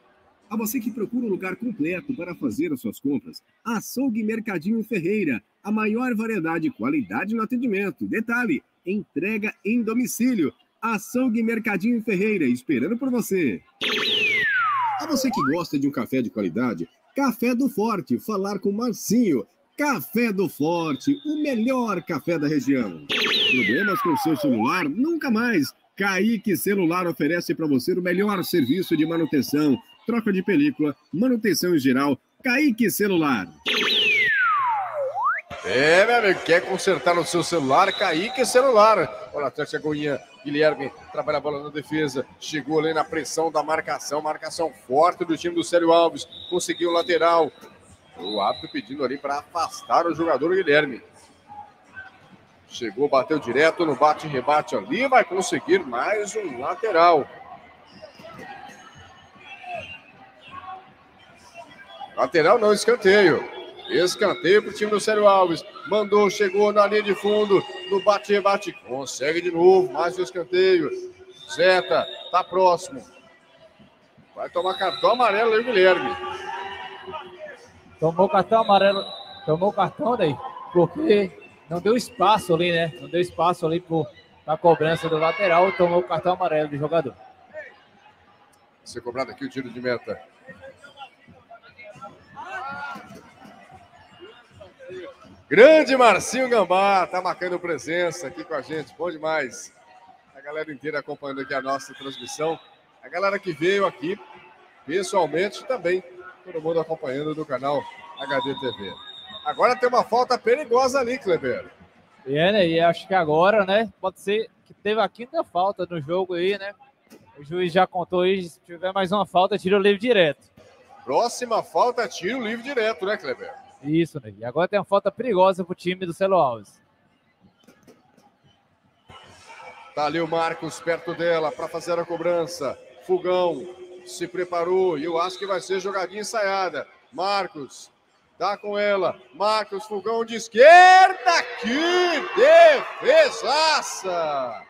A você que procura um lugar completo para fazer as suas compras, Açougue Mercadinho Ferreira, a maior variedade e qualidade no atendimento. Detalhe, entrega em domicílio. Açougue Mercadinho Ferreira, esperando por você. A você que gosta de um café de qualidade, Café do Forte, falar com Marcinho. Café do Forte, o melhor café da região. Problemas com seu celular? Nunca mais. Kaique Celular oferece para você o melhor serviço de manutenção, troca de película, manutenção em geral. Kaique Celular. É, meu amigo, quer consertar o seu celular? Kaique Celular. Olha, até chegou Guilherme, trabalha a bola na defesa, chegou ali na pressão da marcação, marcação forte do time do Célio Alves, conseguiu o lateral. O árbitro pedindo ali para afastar o jogador Guilherme. Chegou, bateu direto no bate-rebate ali, vai conseguir mais um lateral. Lateral não, escanteio. Escanteio para o time do Sério Alves. Mandou, chegou na linha de fundo, no bate-rebate. Consegue de novo, mais um escanteio. Zeta, tá próximo. Vai tomar cartão amarelo aí, Guilherme. Tomou cartão amarelo. Tomou cartão daí, porque não deu espaço ali, né? Não deu espaço ali para a cobrança do lateral. Tomou o cartão amarelo do jogador. Ser cobrado aqui o tiro de meta. Grande Marcinho Gambá, tá marcando presença aqui com a gente, bom demais. A galera inteira acompanhando aqui a nossa transmissão. A galera que veio aqui pessoalmente também, todo mundo acompanhando do canal HD TV. Agora tem uma falta perigosa ali, Kleber. É, né? E acho que agora, né? Pode ser que teve a quinta falta no jogo aí, né? O juiz já contou aí, se tiver mais uma falta, tira o livre direto. Próxima falta, tira o livre direto, né, Kleber? Isso, né? E agora tem uma falta perigosa pro time do Celo Alves. Tá ali o Marcos perto dela para fazer a cobrança. Fogão se preparou e eu acho que vai ser jogadinha ensaiada. Marcos tá com ela. Marcos Fogão de esquerda. Que defesaça!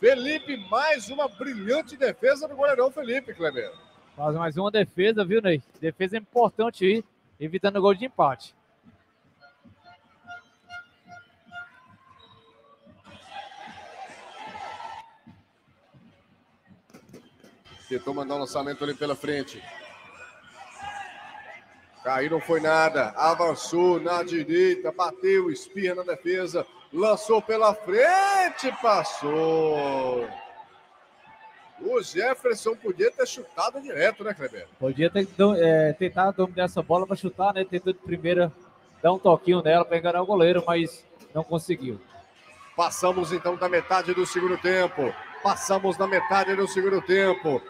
Felipe, mais uma brilhante defesa do goleirão Felipe, Kleber. Faz mais uma defesa, viu, Ney? Defesa importante aí evitando o gol de empate. Tentou mandar um lançamento ali pela frente. Cair não foi nada. Avançou na direita, bateu, espirra na defesa, lançou pela frente, passou. O Jefferson podia ter chutado direto, né, Kleber? Podia ter é, tentado dominar essa bola para chutar, né? Tentou de primeira dar um toquinho nela para enganar o goleiro, mas não conseguiu. Passamos então da metade do segundo tempo. Passamos da metade do segundo tempo.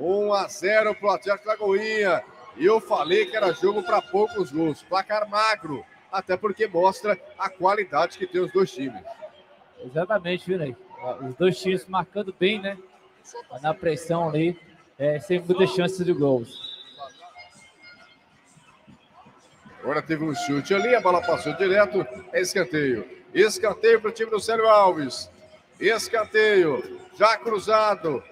1 a 0 para o Atlético Lagoinha. E eu falei que era jogo para poucos gols. Placar magro. Até porque mostra a qualidade que tem os dois times. Exatamente, viu, Ney? Os dois times marcando bem, né? Na pressão ali, é, sem muitas chances de gols. Agora teve um chute ali, a bola passou direto, é escanteio. Escanteio para o time do Célio Alves. Escanteio, já cruzado.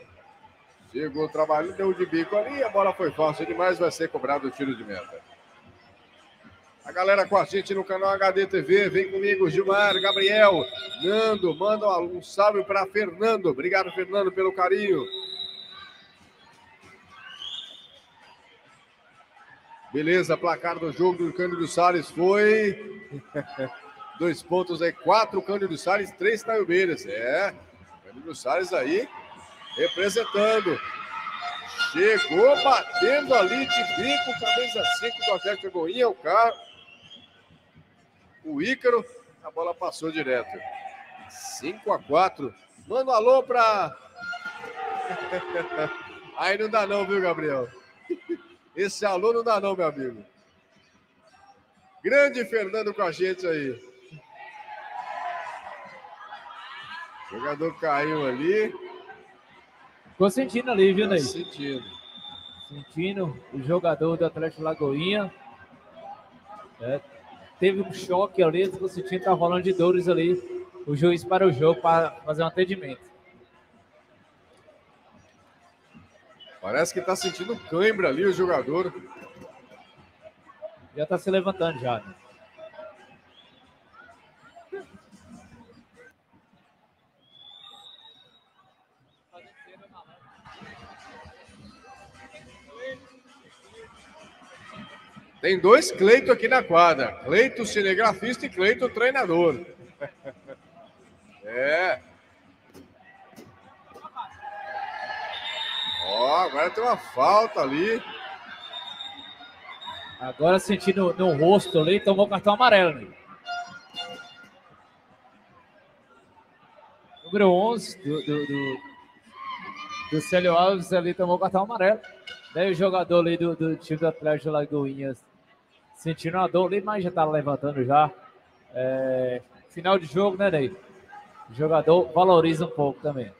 Chegou o trabalho, deu de bico ali, a bola foi fácil demais, vai ser cobrado o tiro de meta. A galera com a gente no canal HD TV, vem comigo, Gilmar, Gabriel, Nando, manda um salve para Fernando. Obrigado, Fernando, pelo carinho. Beleza, placar do jogo do Cândido Salles foi. Dois pontos aí, quatro Cândido Salles, três Taiobeiras. É, Cândido Salles aí representando. Chegou batendo ali de bico, camisa 5 do Atlético Goiânia, o carro. O Ícaro, a bola passou direto. 5 a 4. Manda um alô para. Aí não dá não, viu, Gabriel? Esse alô não dá não, meu amigo. Grande Fernando com a gente aí. O jogador caiu ali. Ficou sentindo ali, viu, Ney? Sentindo. Sentindo o jogador do Atlético Lagoinha. É, teve um choque ali, ficou sentindo, tá rolando de dores ali. O juiz para o jogo para fazer um atendimento. Parece que está sentindo cãibra ali o jogador. Já está se levantando já. Né? Tem dois Cleito aqui na quadra. Cleito cinegrafista e Cleito treinador. é. Ó, agora tem uma falta ali. Agora sentindo no rosto ali, tomou cartão amarelo. Né? Número 11 do, do, do, do Célio Alves ali tomou cartão amarelo. Daí o jogador ali do, do time do Atlético de Lagoinhas sentindo a dor ali, mas já tá levantando já. É, final de jogo, né, Ney? O jogador valoriza um pouco também.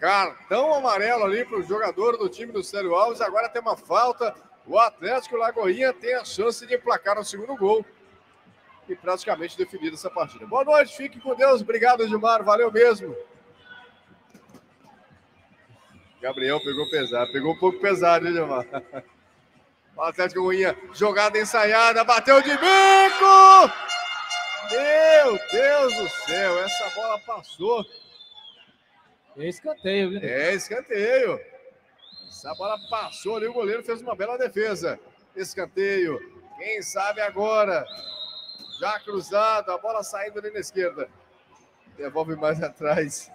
Cartão amarelo ali para o jogador do time do Célio Alves. Agora tem uma falta. O Atlético Lagoinha tem a chance de emplacar o segundo gol. E praticamente definir essa partida. Boa noite, fique com Deus. Obrigado, Gilmar. Valeu mesmo. Gabriel pegou pesado. Pegou um pouco pesado, hein, Gilmar? O Atlético Lagoinha, jogada ensaiada, bateu de bico! Meu Deus do céu, essa bola passou. É escanteio, viu? É escanteio. Essa bola passou ali, o goleiro fez uma bela defesa. Escanteio. Quem sabe agora? Já cruzado, a bola saindo ali na esquerda. Devolve mais atrás.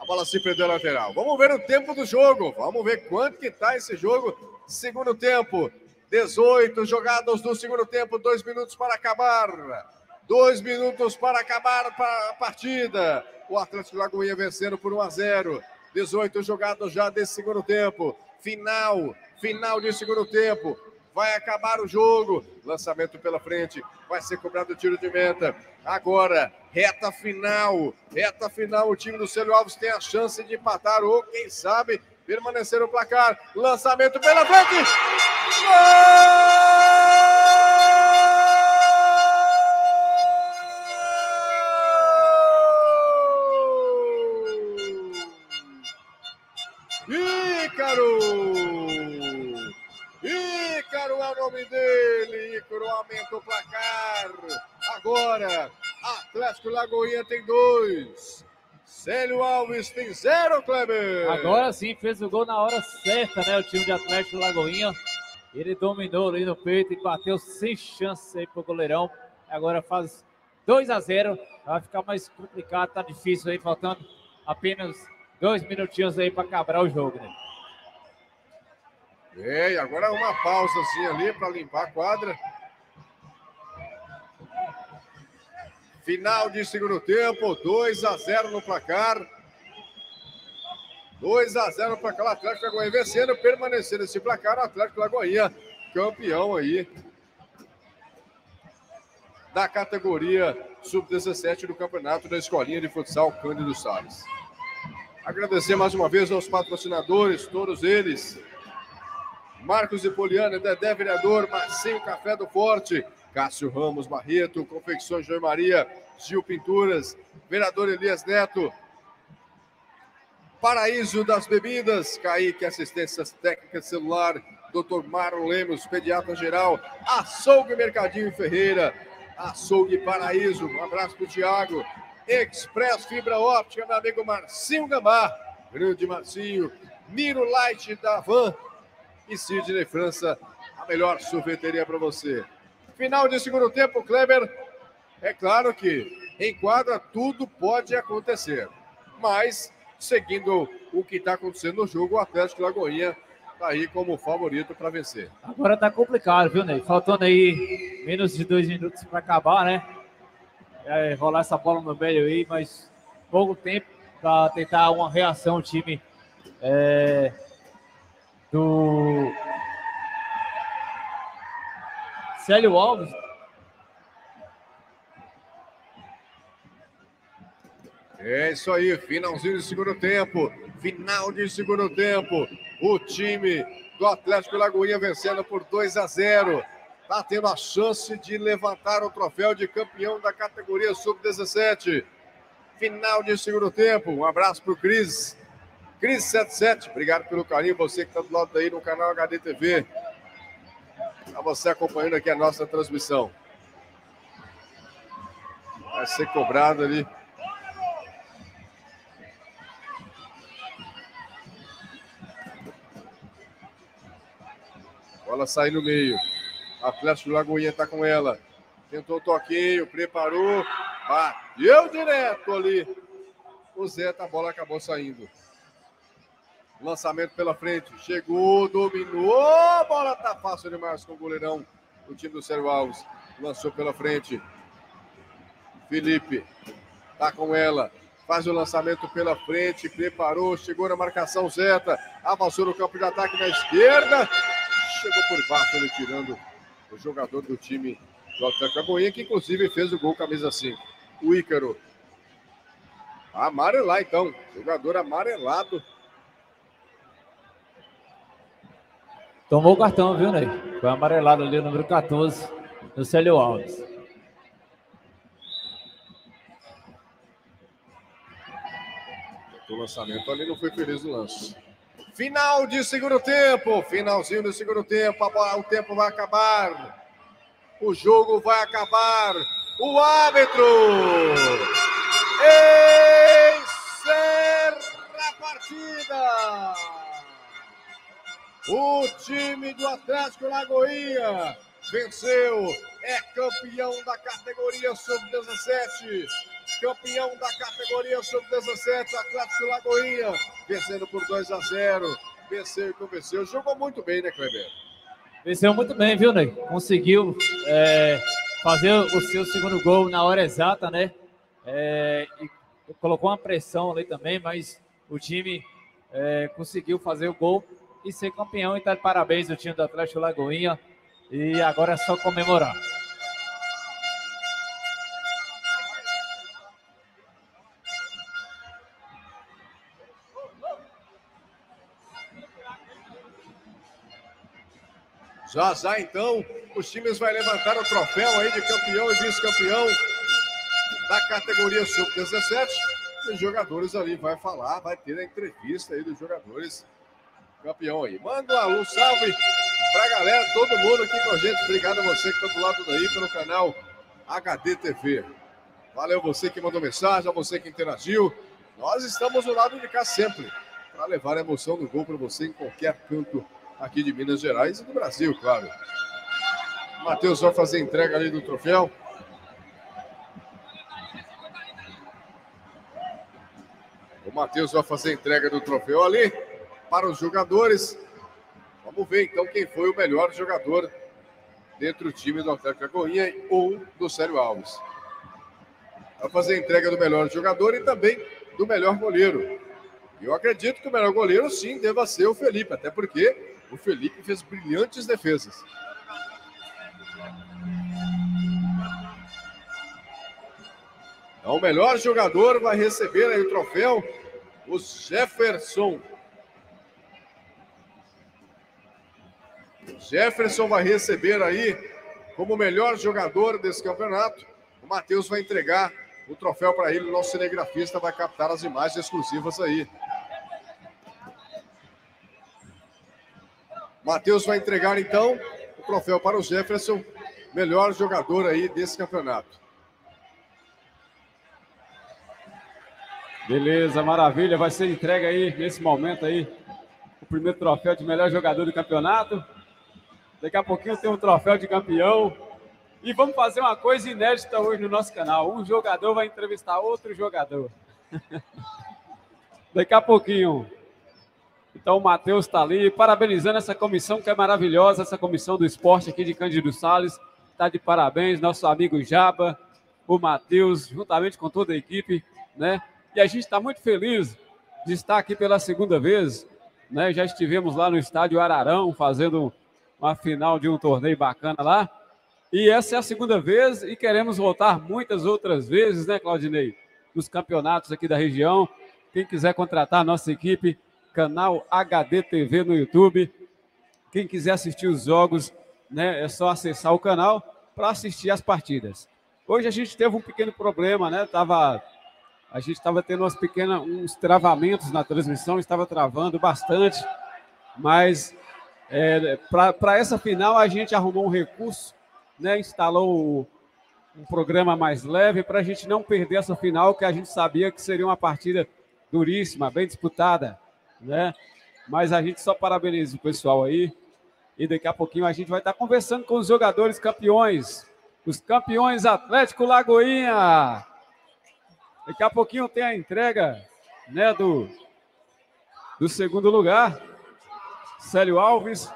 A bola se perdeu lateral. Vamos ver o tempo do jogo. Vamos ver quanto que tá esse jogo. Segundo tempo. 18 jogadas no segundo tempo. Dois minutos para acabar. Dois minutos para acabar a partida. O Atlético Lagoinha vencendo por 1 a 0. 18 jogados já desse segundo tempo. Final, final de segundo tempo. Vai acabar o jogo. Lançamento pela frente. Vai ser cobrado o tiro de meta. Agora, reta final. Reta final. O time do Célio Alves tem a chance de empatar ou, quem sabe, permanecer no placar. Lançamento pela frente. Gol! Ícaro! Ícaro é o nome dele. Ícaro aumenta o placar. Agora, Atlético Lagoinha tem dois. Célio Alves tem zero, Kleber. Agora sim, fez o gol na hora certa, né? O time de Atlético Lagoinha. Ele dominou ali no peito e bateu sem chance aí pro goleirão. Agora faz 2 a 0 Vai ficar mais complicado, tá difícil aí, faltando apenas dois minutinhos aí para acabar o jogo, né? É, e agora uma pausa assim ali para limpar a quadra. Final de segundo tempo, 2 a 0 no placar. 2 a 0 para o Atlético Lagoinha vencendo, permanecendo esse placar, o Atlético Lagoinha campeão aí da categoria sub-17 do campeonato da Escolinha de Futsal Cândido Salles. Agradecer mais uma vez aos patrocinadores, todos eles. Marcos Poliana, Dedé Vereador, Marcinho Café do Forte, Cássio Ramos Barreto, Confecções João Maria, Gil Pinturas, Vereador Elias Neto, Paraíso das Bebidas, Kaique Assistências Técnicas Celular, Dr. Marlon Lemos, Pediatra Geral, Açougue Mercadinho Ferreira, Açougue Paraíso, um abraço para o Tiago, Express Fibra Óptica, meu amigo Marcinho Gambá, grande Marcinho, Miro Light da Van e Sidney França, a melhor sorveteria para você. Final de segundo tempo, Kleber. É claro que em quadra tudo pode acontecer, mas seguindo o que está acontecendo no jogo, o Atlético Lagoinha está aí como favorito para vencer. Agora tá complicado, viu, Ney? Faltando aí menos de dois minutos para acabar, né? É, rolar essa bola no meio aí, mas pouco tempo para tentar uma reação o time é, do Célio Alves. É isso aí, finalzinho de segundo tempo. Final de segundo tempo. O time do Atlético Lagoinha vencendo por 2 a 0. Está tendo a chance de levantar o troféu de campeão da categoria sub-17. Final de segundo tempo. Um abraço para o Cris. Cris77, obrigado pelo carinho. Você que está do lado aí no canal HD TV a você acompanhando aqui a nossa transmissão. Vai ser cobrado ali. Bola sai no meio. Atlético Lagoinha está com ela. Tentou o toquinho, preparou. Bateu direto ali. O Zeta, a bola acabou saindo. Lançamento pela frente. Chegou, dominou. Bola tá fácil demais com o goleirão do time do Sérgio Alves. Lançou pela frente. Felipe tá com ela. Faz o lançamento pela frente. Preparou. Chegou na marcação Zeta. Avançou no campo de ataque na esquerda. Chegou por baixo ele tirando o jogador do time do Atlético que inclusive fez o gol camisa 5. O Ícaro. Amarelar então. Jogador amarelado Tomou o cartão, viu, Ney? Foi amarelado ali, o número 14, do Célio Alves. O lançamento ali não foi feliz no lance. Final de segundo tempo, finalzinho do segundo tempo, o tempo vai acabar. O jogo vai acabar. O árbitro Atlético Lagoinha venceu, é campeão da categoria sub-17. Campeão da categoria sub-17, Atlético Lagoinha, vencendo por 2 a 0. Venceu e convenceu. Jogou muito bem, né, Kleber? Venceu muito bem, viu, Ney? Conseguiu é, fazer o seu segundo gol na hora exata, né? É, colocou uma pressão ali também, mas o time é, conseguiu fazer o gol e ser campeão. Então, parabéns ao time do Atlético Lagoinha. E agora é só comemorar. Já já então, os times vão levantar o troféu aí de campeão e vice-campeão da categoria sub-17. Os jogadores ali vai falar, vai ter a entrevista aí dos jogadores campeão aí. Manda um salve pra galera, todo mundo aqui com a gente. Obrigado a você que tá do lado daí pelo canal HD TV. Valeu você que mandou mensagem, a você que interagiu. Nós estamos do lado de cá sempre para levar a emoção do gol para você em qualquer canto aqui de Minas Gerais e do Brasil, claro. Matheus vai fazer entrega ali do troféu. O Matheus vai fazer entrega do troféu ali para os jogadores. Vamos ver então quem foi o melhor jogador dentro do time do Atlético Lagoinha ou do Sério Alves. Vai fazer a entrega do melhor jogador e também do melhor goleiro. Eu acredito que o melhor goleiro sim deva ser o Felipe, até porque o Felipe fez brilhantes defesas. Então, o melhor jogador vai receber aí o troféu, o Jefferson. Jefferson vai receber aí como melhor jogador desse campeonato. O Matheus vai entregar o troféu para ele. O nosso cinegrafista vai captar as imagens exclusivas aí. Matheus vai entregar então o troféu para o Jefferson, melhor jogador aí desse campeonato. Beleza, maravilha. Vai ser entregue aí, nesse momento aí, o primeiro troféu de melhor jogador do campeonato. Daqui a pouquinho tem um troféu de campeão. E vamos fazer uma coisa inédita hoje no nosso canal. Um jogador vai entrevistar outro jogador. Daqui a pouquinho. Então o Matheus está ali, parabenizando essa comissão que é maravilhosa, essa comissão do esporte aqui de Cândido Salles. Está de parabéns, nosso amigo Jaba, o Matheus, juntamente com toda a equipe, né? E a gente está muito feliz de estar aqui pela segunda vez. Né? Já estivemos lá no estádio Ararão fazendo uma final de um torneio bacana lá. E essa é a segunda vez e queremos voltar muitas outras vezes, né, Claudinei? Nos campeonatos aqui da região. Quem quiser contratar a nossa equipe, canal HD TV no YouTube. Quem quiser assistir os jogos, né, é só acessar o canal para assistir as partidas. Hoje a gente teve um pequeno problema, né? Tava a gente estava tendo umas pequenas, uns travamentos na transmissão, estava travando bastante, mas é, para essa final a gente arrumou um recurso, né, instalou um programa mais leve para a gente não perder essa final, que a gente sabia que seria uma partida duríssima, bem disputada, né? Mas a gente só parabeniza o pessoal aí. E daqui a pouquinho a gente vai estar conversando com os jogadores campeões, os campeões Atlético Lagoinha. Daqui a pouquinho tem a entrega né, do, do segundo lugar, Célio Alves,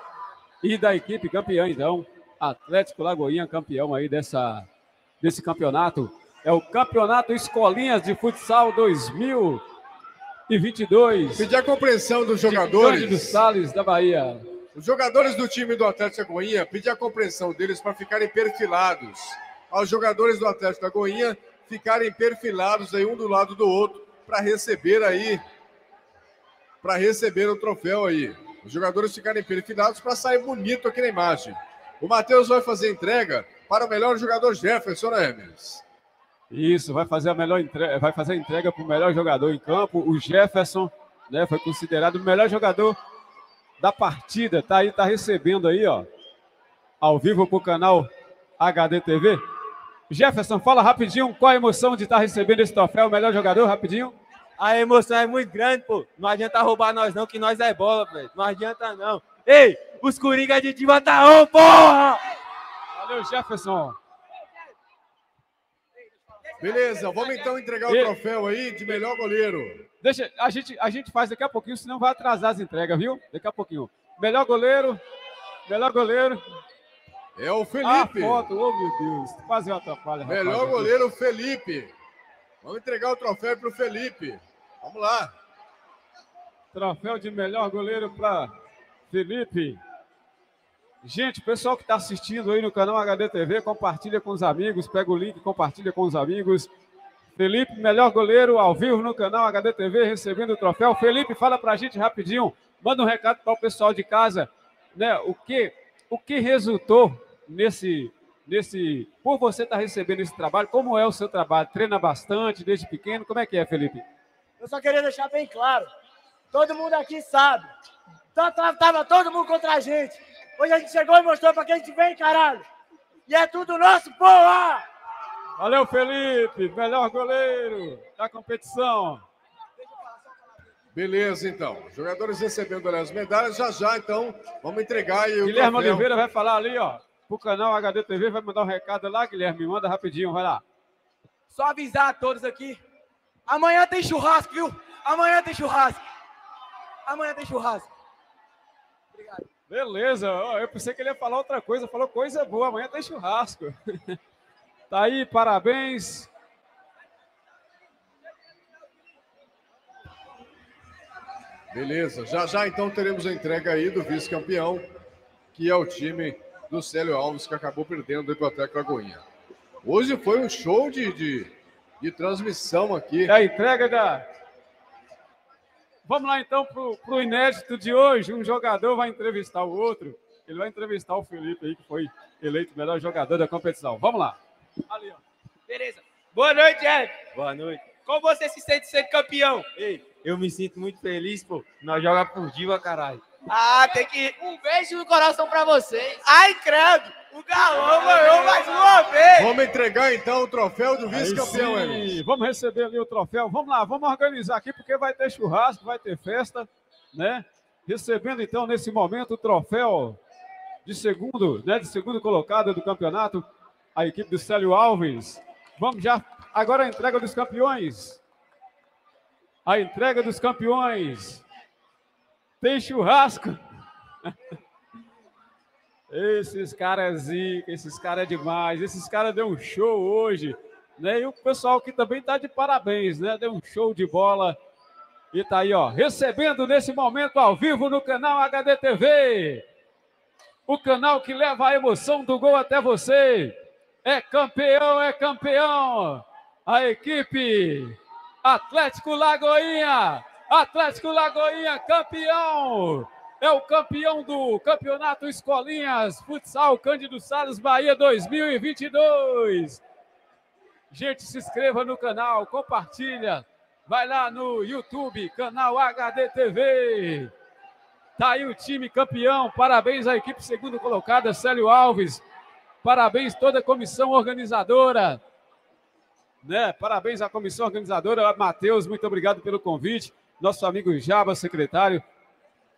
e da equipe campeã, então, Atlético Lagoinha, campeão aí dessa, desse campeonato. É o Campeonato Escolinhas de Futsal 2022. Pedir a compreensão dos jogadores. dos Salles, da Bahia. Os jogadores do time do Atlético Lagoinha, pedir a compreensão deles para ficarem perfilados. Aos jogadores do Atlético Lagoinha, ficarem perfilados aí um do lado do outro para receber aí para receber o troféu aí. Os jogadores ficarem perfilados para sair bonito aqui na imagem. O Matheus vai fazer entrega para o melhor jogador Jefferson Hermes. Isso, vai fazer a melhor entrega, vai fazer a entrega para o melhor jogador em campo, o Jefferson, né, foi considerado o melhor jogador da partida, tá aí, tá recebendo aí, ó, ao vivo para o canal HD TV. Jefferson, fala rapidinho qual a emoção de estar recebendo esse troféu, o melhor jogador, rapidinho. A emoção é muito grande, pô. Não adianta roubar nós não, que nós é bola, velho. Não adianta não. Ei, os Coringa de Diva tá on, porra! Valeu, Jefferson. Beleza, vamos então entregar o troféu aí de melhor goleiro. Deixa, a gente, a gente faz daqui a pouquinho, senão vai atrasar as entregas, viu? Daqui a pouquinho. Melhor goleiro, melhor goleiro. É o Felipe. A foto, oh meu Deus. Quase uma atrapalha. Melhor rapaz, goleiro, Felipe. Vamos entregar o troféu para o Felipe. Vamos lá. Troféu de melhor goleiro para Felipe. Gente, pessoal que está assistindo aí no canal HD TV, compartilha com os amigos, pega o link, compartilha com os amigos. Felipe, melhor goleiro ao vivo no canal HD TV, recebendo o troféu. Felipe, fala para a gente rapidinho, manda um recado para o pessoal de casa, né? O que o que resultou nesse, nesse, por você estar tá recebendo esse trabalho? Como é o seu trabalho? Treina bastante desde pequeno? Como é que é, Felipe? Eu só queria deixar bem claro. Todo mundo aqui sabe. Tava todo mundo contra a gente. Hoje a gente chegou e mostrou para quem a gente vem, caralho. E é tudo nosso, porra! Valeu, Felipe, melhor goleiro da competição. Beleza, então. Jogadores recebendo as medalhas, já já, então, vamos entregar aí o Guilherme troféu. Oliveira vai falar ali, ó, pro canal HD TV, vai mandar um recado lá, Guilherme, manda rapidinho, vai lá. Só avisar a todos aqui. Amanhã tem churrasco, viu? Amanhã tem churrasco. Amanhã tem churrasco. Beleza, ó, eu pensei que ele ia falar outra coisa, falou coisa boa, amanhã tem churrasco. tá aí, parabéns. Beleza, já já então teremos a entrega aí do vice-campeão, que é o time do Célio Alves, que acabou perdendo do Ipotec Lagoinha. Hoje foi um show de, de, de transmissão aqui. É a entrega da. Vamos lá então pro, pro inédito de hoje. Um jogador vai entrevistar o outro. Ele vai entrevistar o Felipe aí, que foi eleito o melhor jogador da competição. Vamos lá. Ali, ó. Beleza. Boa noite, Ed. Boa noite. Como você se sente sendo campeão? Ei, eu me sinto muito feliz, pô. Nós joga por diva, caralho. Ah, tem que. Um beijo no coração pra vocês. Ai, credo! O Galão ganhou mais uma vez! Vamos entregar então o troféu do vice-campeão, Emerson. sim, Vamos receber ali o troféu. Vamos lá, vamos organizar aqui, porque vai ter churrasco, vai ter festa, né? Recebendo então nesse momento o troféu de segundo, né? De segundo colocado do campeonato, a equipe do Célio Alves. Vamos já agora a entrega dos campeões. A entrega dos campeões. Tem churrasco. Esses caras zica, esses caras é demais. Esses caras deu um show hoje, né? E o pessoal que também tá de parabéns, né? Deu um show de bola. E tá aí, ó, recebendo nesse momento ao vivo no canal HD TV. O canal que leva a emoção do gol até você. É campeão, é campeão. A equipe Atlético Lagoinha. Atlético Lagoinha campeão. É o campeão do Campeonato Escolinhas Futsal Cândido Salles Bahia 2022. Gente, se inscreva no canal, compartilha. Vai lá no YouTube, canal HD TV. Tá aí o time campeão. Parabéns à equipe segundo colocada, Célio Alves. Parabéns toda a comissão organizadora. Né? Parabéns à comissão organizadora, Matheus, muito obrigado pelo convite. Nosso amigo Jaba, secretário,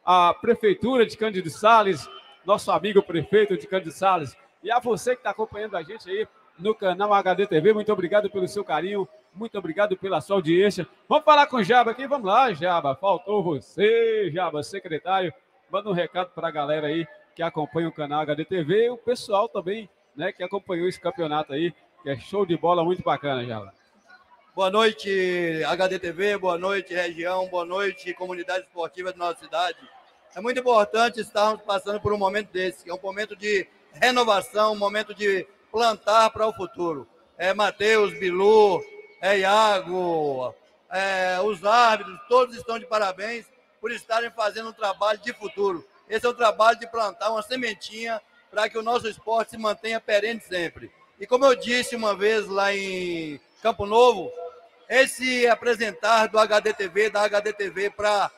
a prefeitura de Cândido Sales, nosso amigo prefeito de Cândido Sales, e a você que está acompanhando a gente aí no canal HD TV, muito obrigado pelo seu carinho, muito obrigado pela sua audiência. Vamos falar com o Jaba aqui, vamos lá, Jaba, faltou você, Jaba, secretário, manda um recado para a galera aí que acompanha o canal HD TV e o pessoal também, né, que acompanhou esse campeonato aí, que é show de bola, muito bacana, Jaba. Boa noite, HDTV, boa noite, região, boa noite, comunidade esportiva da nossa cidade. É muito importante estarmos passando por um momento desse, que é um momento de renovação, um momento de plantar para o futuro. É Matheus, Bilu, é Iago, é, os árbitros, todos estão de parabéns por estarem fazendo um trabalho de futuro. Esse é o trabalho de plantar uma sementinha para que o nosso esporte se mantenha perene sempre. E como eu disse uma vez lá em Campo Novo, esse apresentar do HDTV, da HDTV para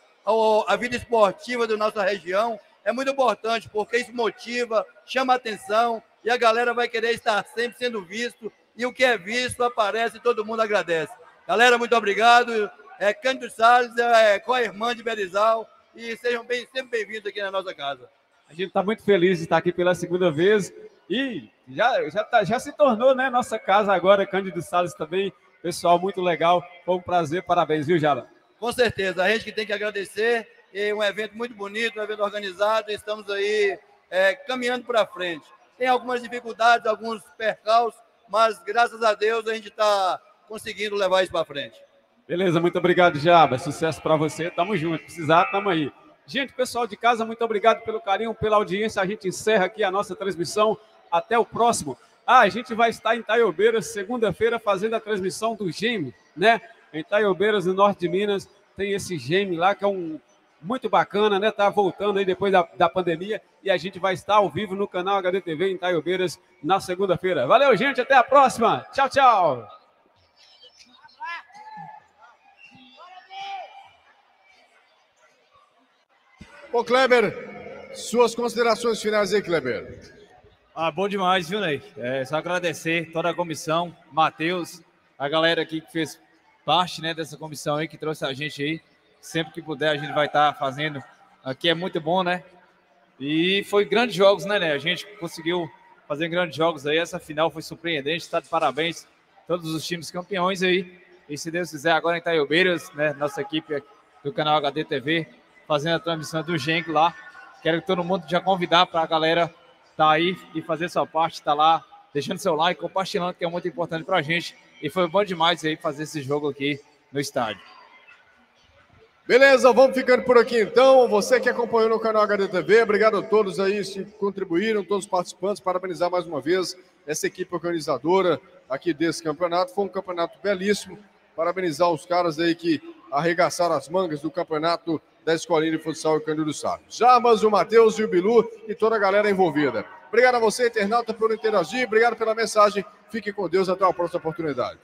a vida esportiva da nossa região é muito importante, porque isso motiva, chama atenção e a galera vai querer estar sempre sendo visto e o que é visto aparece e todo mundo agradece. Galera, muito obrigado. É Cândido Salles, é, com a irmã de Berizal e sejam bem, sempre bem-vindos aqui na nossa casa. A gente está muito feliz de estar aqui pela segunda vez e já, já, tá, já se tornou, né, nossa casa agora, Cândido Salles também. Pessoal, muito legal. Foi um prazer, parabéns, viu, Jala? Com certeza, a gente que tem que agradecer. É um evento muito bonito, um evento organizado. Estamos aí é, caminhando para frente. Tem algumas dificuldades, alguns percalços, mas graças a Deus a gente está conseguindo levar isso para frente. Beleza, muito obrigado, Jaba. Sucesso para você. Tamo junto. Precisar, tamo aí. Gente, pessoal de casa, muito obrigado pelo carinho, pela audiência. A gente encerra aqui a nossa transmissão. Até o próximo. Ah, a gente vai estar em Taiobeiras, segunda-feira, fazendo a transmissão do GEM, né? Em Taiobeiras, no norte de Minas, tem esse GEM lá, que é um muito bacana, né? Tá voltando aí depois da, da pandemia. E a gente vai estar ao vivo no canal HDTV em Taiobeiras na segunda-feira. Valeu, gente. Até a próxima. Tchau, tchau. Ô, Kleber, suas considerações finais aí, Kleber. Ah, bom demais, viu, Ney? É só agradecer toda a comissão, Matheus, a galera aqui que fez parte né, dessa comissão aí, que trouxe a gente aí. Sempre que puder, a gente vai estar fazendo. Aqui é muito bom, né? E foi grandes jogos, né, né? A gente conseguiu fazer grandes jogos aí. Essa final foi surpreendente. Está de parabéns todos os times campeões aí. E se Deus quiser, agora em Itaiobeiras, né? Nossa equipe do canal HD TV, fazendo a transmissão do Genk lá. Quero que todo mundo já convidar para a galera tá aí e fazer sua parte, tá lá, deixando seu like, compartilhando, que é muito importante para a gente. E foi bom demais aí fazer esse jogo aqui no estádio. Beleza, vamos ficando por aqui então. Você que acompanhou no canal HDTV, obrigado a todos aí que contribuíram, todos os participantes, parabenizar mais uma vez essa equipe organizadora aqui desse campeonato. Foi um campeonato belíssimo. Parabenizar os caras aí que arregaçaram as mangas do campeonato da Escolinha de Futsal e Cândido Sá. Jamas, o Matheus e o Bilu e toda a galera envolvida. Obrigado a você, internauta, por interagir. Obrigado pela mensagem. Fique com Deus. Até a próxima oportunidade.